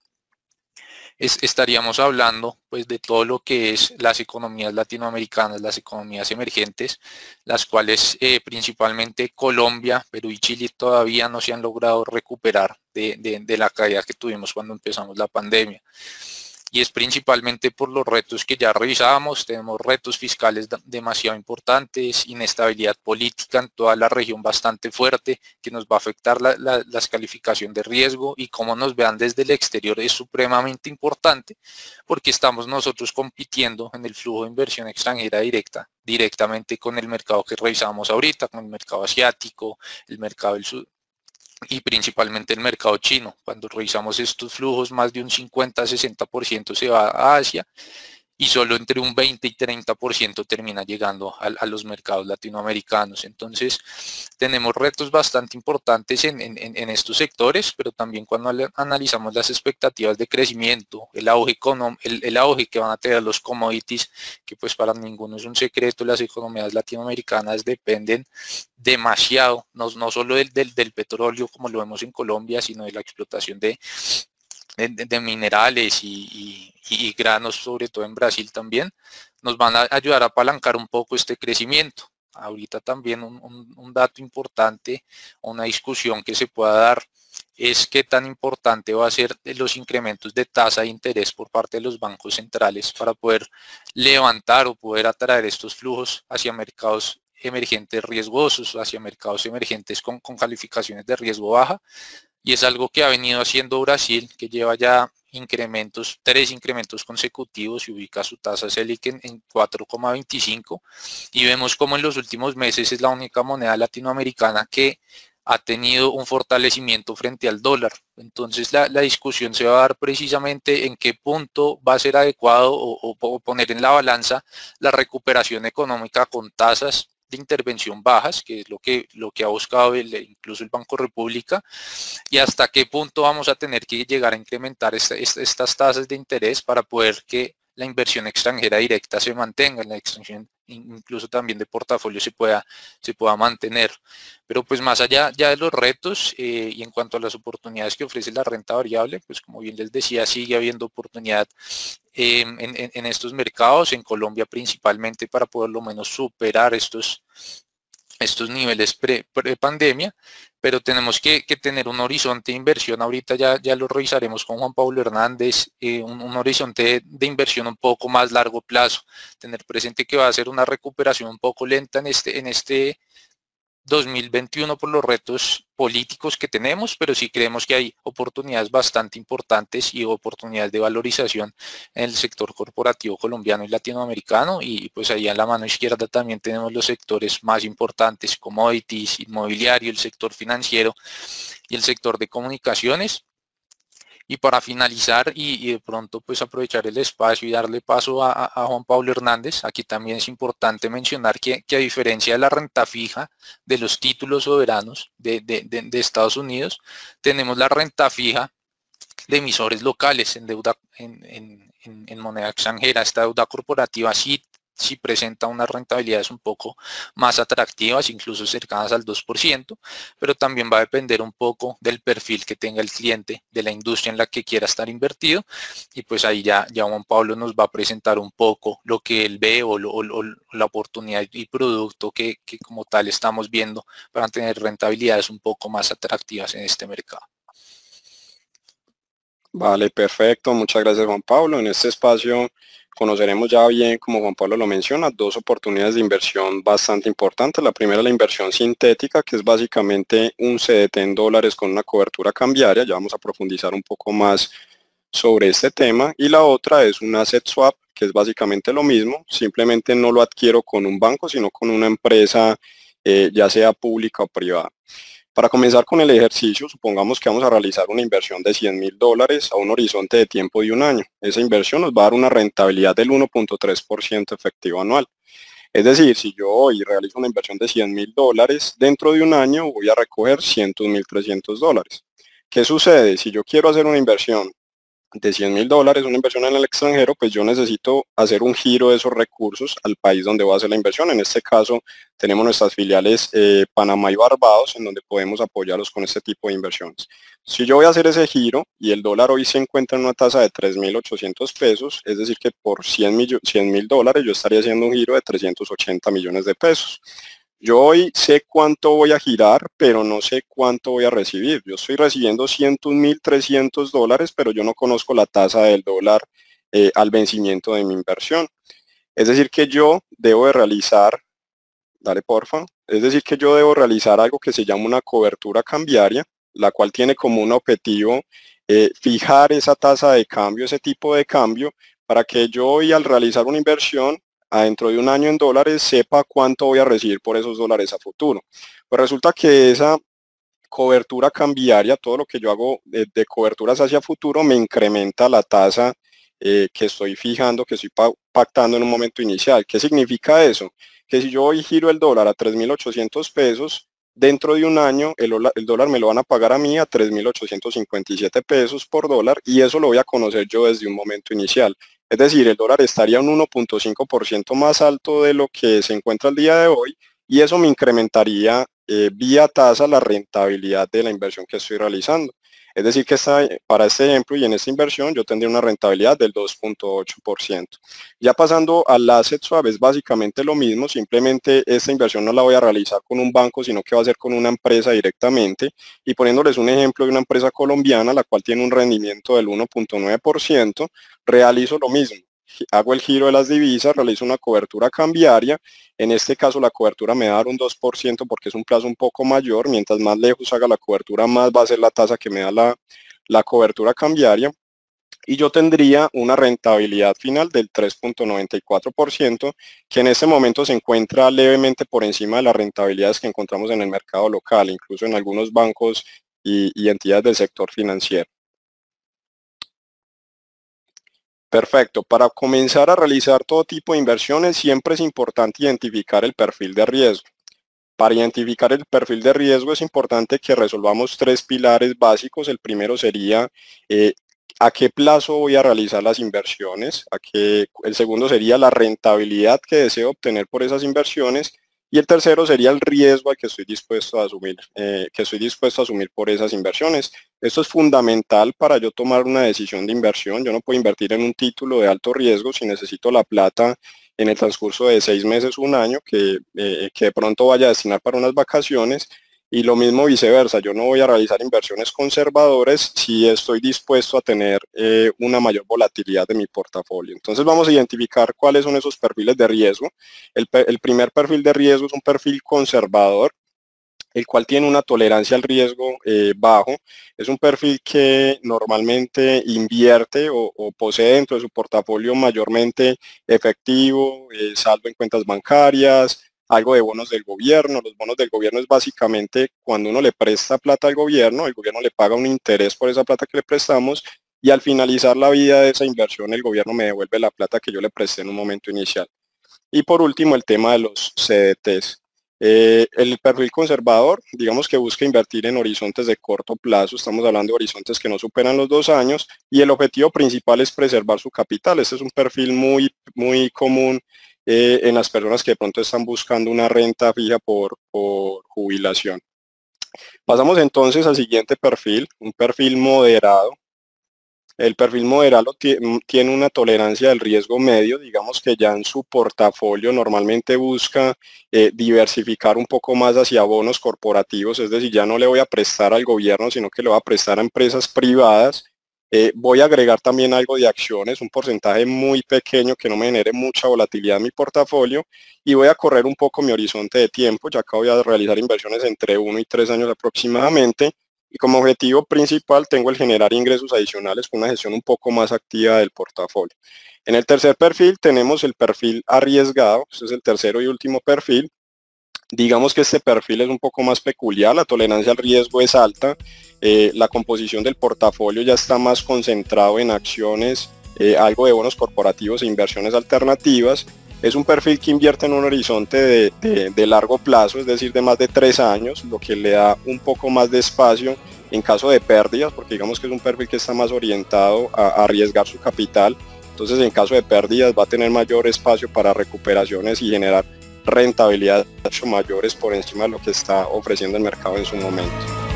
estaríamos hablando pues de todo lo que es las economías latinoamericanas, las economías emergentes, las cuales eh, principalmente Colombia, Perú y Chile todavía no se han logrado recuperar de, de la caída que tuvimos cuando empezamos la pandemia y es principalmente por los retos que ya revisábamos. Tenemos retos fiscales demasiado importantes, inestabilidad política en toda la región bastante fuerte que nos va a afectar la, la, calificación de riesgo y como nos vean desde el exterior es supremamente importante porque estamos nosotros compitiendo en el flujo de inversión extranjera directa directamente con el mercado que revisamos ahorita, con el mercado asiático, el mercado del, sur, y principalmente el mercado chino. Cuando revisamos estos flujos, más de un 50-60% se va a Asia y solo entre un 20 y 30% termina llegando a, los mercados latinoamericanos. Entonces, tenemos retos bastante importantes en, estos sectores, pero también cuando analizamos las expectativas de crecimiento, el auge, el, el auge que van a tener los commodities, que pues para ninguno es un secreto, las economías latinoamericanas dependen demasiado, no, no solo del, del petróleo como lo vemos en Colombia, sino de la explotación de de, minerales y, granos, sobre todo en Brasil también, nos van a ayudar a apalancar un poco este crecimiento. Ahorita también un, dato importante, una discusión que se pueda dar es qué tan importante va a ser los incrementos de tasa de interés por parte de los bancos centrales para poder levantar o poder atraer estos flujos hacia mercados emergentes riesgosos, hacia mercados emergentes con, con calificaciones de riesgo baja, y es algo que ha venido haciendo Brasil, que lleva ya incrementos, tres incrementos consecutivos y ubica su tasa Selic en, 4,25 y vemos como en los últimos meses es la única moneda latinoamericana que ha tenido un fortalecimiento frente al dólar. Entonces la, discusión se va a dar precisamente en qué punto va a ser adecuado o poner en la balanza la recuperación económica con tasas de intervención bajas, que es lo que, lo que ha buscado incluso el Banco República, y hasta qué punto vamos a tener que llegar a incrementar estas tasas de interés para poder que la inversión extranjera directa se mantenga, la extensión incluso también de portafolio se pueda, se pueda mantener. Pero pues más allá ya de los retos eh, y en cuanto a las oportunidades que ofrece la renta variable, pues como bien les decía, sigue habiendo oportunidad em, en, estos mercados, en Colombia principalmente para poder lo menos superar estos, estos niveles pre-pandemia, pero tenemos que, tener un horizonte de inversión, ahorita ya, ya lo revisaremos con Juan Pablo Hernández, eh, un, horizonte de, inversión un poco más largo plazo, tener presente que va a ser una recuperación un poco lenta en este, en este 2021 por los retos políticos que tenemos, pero sí creemos que hay oportunidades bastante importantes y oportunidades de valorización en el sector corporativo colombiano y latinoamericano y pues ahí a la mano izquierda también tenemos los sectores más importantes, commodities, inmobiliario, el sector financiero y el sector de comunicaciones. Y para finalizar y, de pronto pues aprovechar el espacio y darle paso a, Juan Pablo Hernández, aquí también es importante mencionar que, a diferencia de la renta fija de los títulos soberanos de, Estados Unidos, tenemos la renta fija de emisores locales en deuda en, en, moneda extranjera. Esta deuda corporativa sí si presenta unas rentabilidades un poco más atractivas, incluso cercanas al 2%, pero también va a depender un poco del perfil que tenga el cliente, de la industria en la que quiera estar invertido. Y pues ahí ya, ya Juan Pablo nos va a presentar un poco lo que él ve o, la oportunidad y producto que, como tal estamos viendo para tener rentabilidades un poco más atractivas en este mercado. Vale, perfecto. Muchas gracias Juan Pablo. En este espacio conoceremos ya bien, como Juan Pablo lo menciona, dos oportunidades de inversión bastante importantes. La primera, la inversión sintética, que es básicamente un CDT en dólares con una cobertura cambiaria. Ya vamos a profundizar un poco más sobre este tema. Y la otra es un asset swap, que es básicamente lo mismo. Simplemente no lo adquiero con un banco, sino con una empresa, eh, ya sea pública o privada. Para comenzar con el ejercicio, supongamos que vamos a realizar una inversión de 100 mil dólares a un horizonte de tiempo de un año. Esa inversión nos va a dar una rentabilidad del 1.3% efectivo anual. Es decir, si yo hoy realizo una inversión de 100 mil dólares, dentro de un año voy a recoger 100 mil 300 dólares. ¿Qué sucede? Si yo quiero hacer una inversión de 100 mil dólares, una inversión en el extranjero, pues yo necesito hacer un giro de esos recursos al país donde voy a hacer la inversión. En este caso tenemos nuestras filiales eh, Panamá y Barbados, en donde podemos apoyarlos con este tipo de inversiones. Si yo voy a hacer ese giro y el dólar hoy se encuentra en una tasa de 3.800 pesos, es decir que por 100 mil dólares yo estaría haciendo un giro de 380 millones de pesos. Yo hoy sé cuánto voy a girar, pero no sé cuánto voy a recibir. Yo estoy recibiendo 100.300 dólares, pero yo no conozco la tasa del dólar eh, al vencimiento de mi inversión. Es decir, que yo debo de realizar, dale porfa, es decir, que yo debo realizar algo que se llama una cobertura cambiaria, la cual tiene como un objetivo eh, fijar esa tasa de cambio, ese tipo de cambio, para que yo hoy al realizar una inversión dentro de un año en dólares sepa cuánto voy a recibir por esos dólares a futuro. Pues resulta que esa cobertura cambiaria, todo lo que yo hago de, coberturas hacia futuro, me incrementa la tasa eh, que estoy fijando, que estoy pactando en un momento inicial. ¿Qué significa eso? Que si yo hoy giro el dólar a 3.800 pesos, dentro de un año el, dólar me lo van a pagar a mí a 3.857 pesos por dólar y eso lo voy a conocer yo desde un momento inicial. Es decir, el dólar estaría un 1.5% más alto de lo que se encuentra el día de hoy y eso me incrementaría eh, vía tasa la rentabilidad de la inversión que estoy realizando. Es decir, que para este ejemplo y en esta inversión yo tendría una rentabilidad del 2.8%. Ya pasando al asset swap es básicamente lo mismo, simplemente esta inversión no la voy a realizar con un banco, sino que va a ser con una empresa directamente. Y poniéndoles un ejemplo de una empresa colombiana, la cual tiene un rendimiento del 1.9%, realizo lo mismo hago el giro de las divisas, realizo una cobertura cambiaria. En este caso la cobertura me va a dar un 2% porque es un plazo un poco mayor. Mientras más lejos haga la cobertura, más va a ser la tasa que me da la, la cobertura cambiaria. Y yo tendría una rentabilidad final del 3.94%, que en este momento se encuentra levemente por encima de las rentabilidades que encontramos en el mercado local, incluso en algunos bancos y entidades del sector financiero. Perfecto. Para comenzar a realizar todo tipo de inversiones siempre es importante identificar el perfil de riesgo. Para identificar el perfil de riesgo es importante que resolvamos tres pilares básicos. El primero sería eh, a qué plazo voy a realizar las inversiones. A qué, el segundo sería la rentabilidad que deseo obtener por esas inversiones. Y el tercero sería el riesgo al que estoy dispuesto a asumir, eh, que estoy dispuesto a asumir por esas inversiones. Esto es fundamental para yo tomar una decisión de inversión. Yo no puedo invertir en un título de alto riesgo si necesito la plata en el transcurso de seis meses, un año, que, eh, que de pronto vaya a destinar para unas vacaciones y lo mismo viceversa, yo no voy a realizar inversiones conservadoras si estoy dispuesto a tener eh, una mayor volatilidad de mi portafolio. Entonces vamos a identificar cuáles son esos perfiles de riesgo. El, primer perfil de riesgo es un perfil conservador, el cual tiene una tolerancia al riesgo eh, bajo. Es un perfil que normalmente invierte o, posee dentro de su portafolio mayormente efectivo, eh, saldo en cuentas bancarias, algo de bonos del gobierno. Los bonos del gobierno es básicamente cuando uno le presta plata al gobierno, el gobierno le paga un interés por esa plata que le prestamos y al finalizar la vida de esa inversión el gobierno me devuelve la plata que yo le presté en un momento inicial. Y por último el tema de los CDTs. Eh, el perfil conservador, digamos que busca invertir en horizontes de corto plazo, estamos hablando de horizontes que no superan los dos años y el objetivo principal es preservar su capital. Este es un perfil muy, muy común eh, en las personas que de pronto están buscando una renta fija por, jubilación. Pasamos entonces al siguiente perfil, un perfil moderado. El perfil moderado mm, tiene una tolerancia del riesgo medio, digamos que ya en su portafolio normalmente busca eh, diversificar un poco más hacia bonos corporativos, es decir, ya no le voy a prestar al gobierno, sino que le voy a prestar a empresas privadas. Eh, voy a agregar también algo de acciones, un porcentaje muy pequeño que no me genere mucha volatilidad en mi portafolio y voy a correr un poco mi horizonte de tiempo, ya que voy a realizar inversiones entre 1 y 3 años aproximadamente y como objetivo principal tengo el generar ingresos adicionales con una gestión un poco más activa del portafolio. En el tercer perfil tenemos el perfil arriesgado, este es el tercero y último perfil, Digamos que este perfil es un poco más peculiar, la tolerancia al riesgo es alta, eh, la composición del portafolio ya está más concentrado en acciones, eh, algo de bonos corporativos e inversiones alternativas. Es un perfil que invierte en un horizonte de, largo plazo, es decir, de más de tres años, lo que le da un poco más de espacio en caso de pérdidas, porque digamos que es un perfil que está más orientado a arriesgar su capital. Entonces, en caso de pérdidas va a tener mayor espacio para recuperaciones y generar rentabilidad mucho mayores por encima de lo que está ofreciendo el mercado en su momento.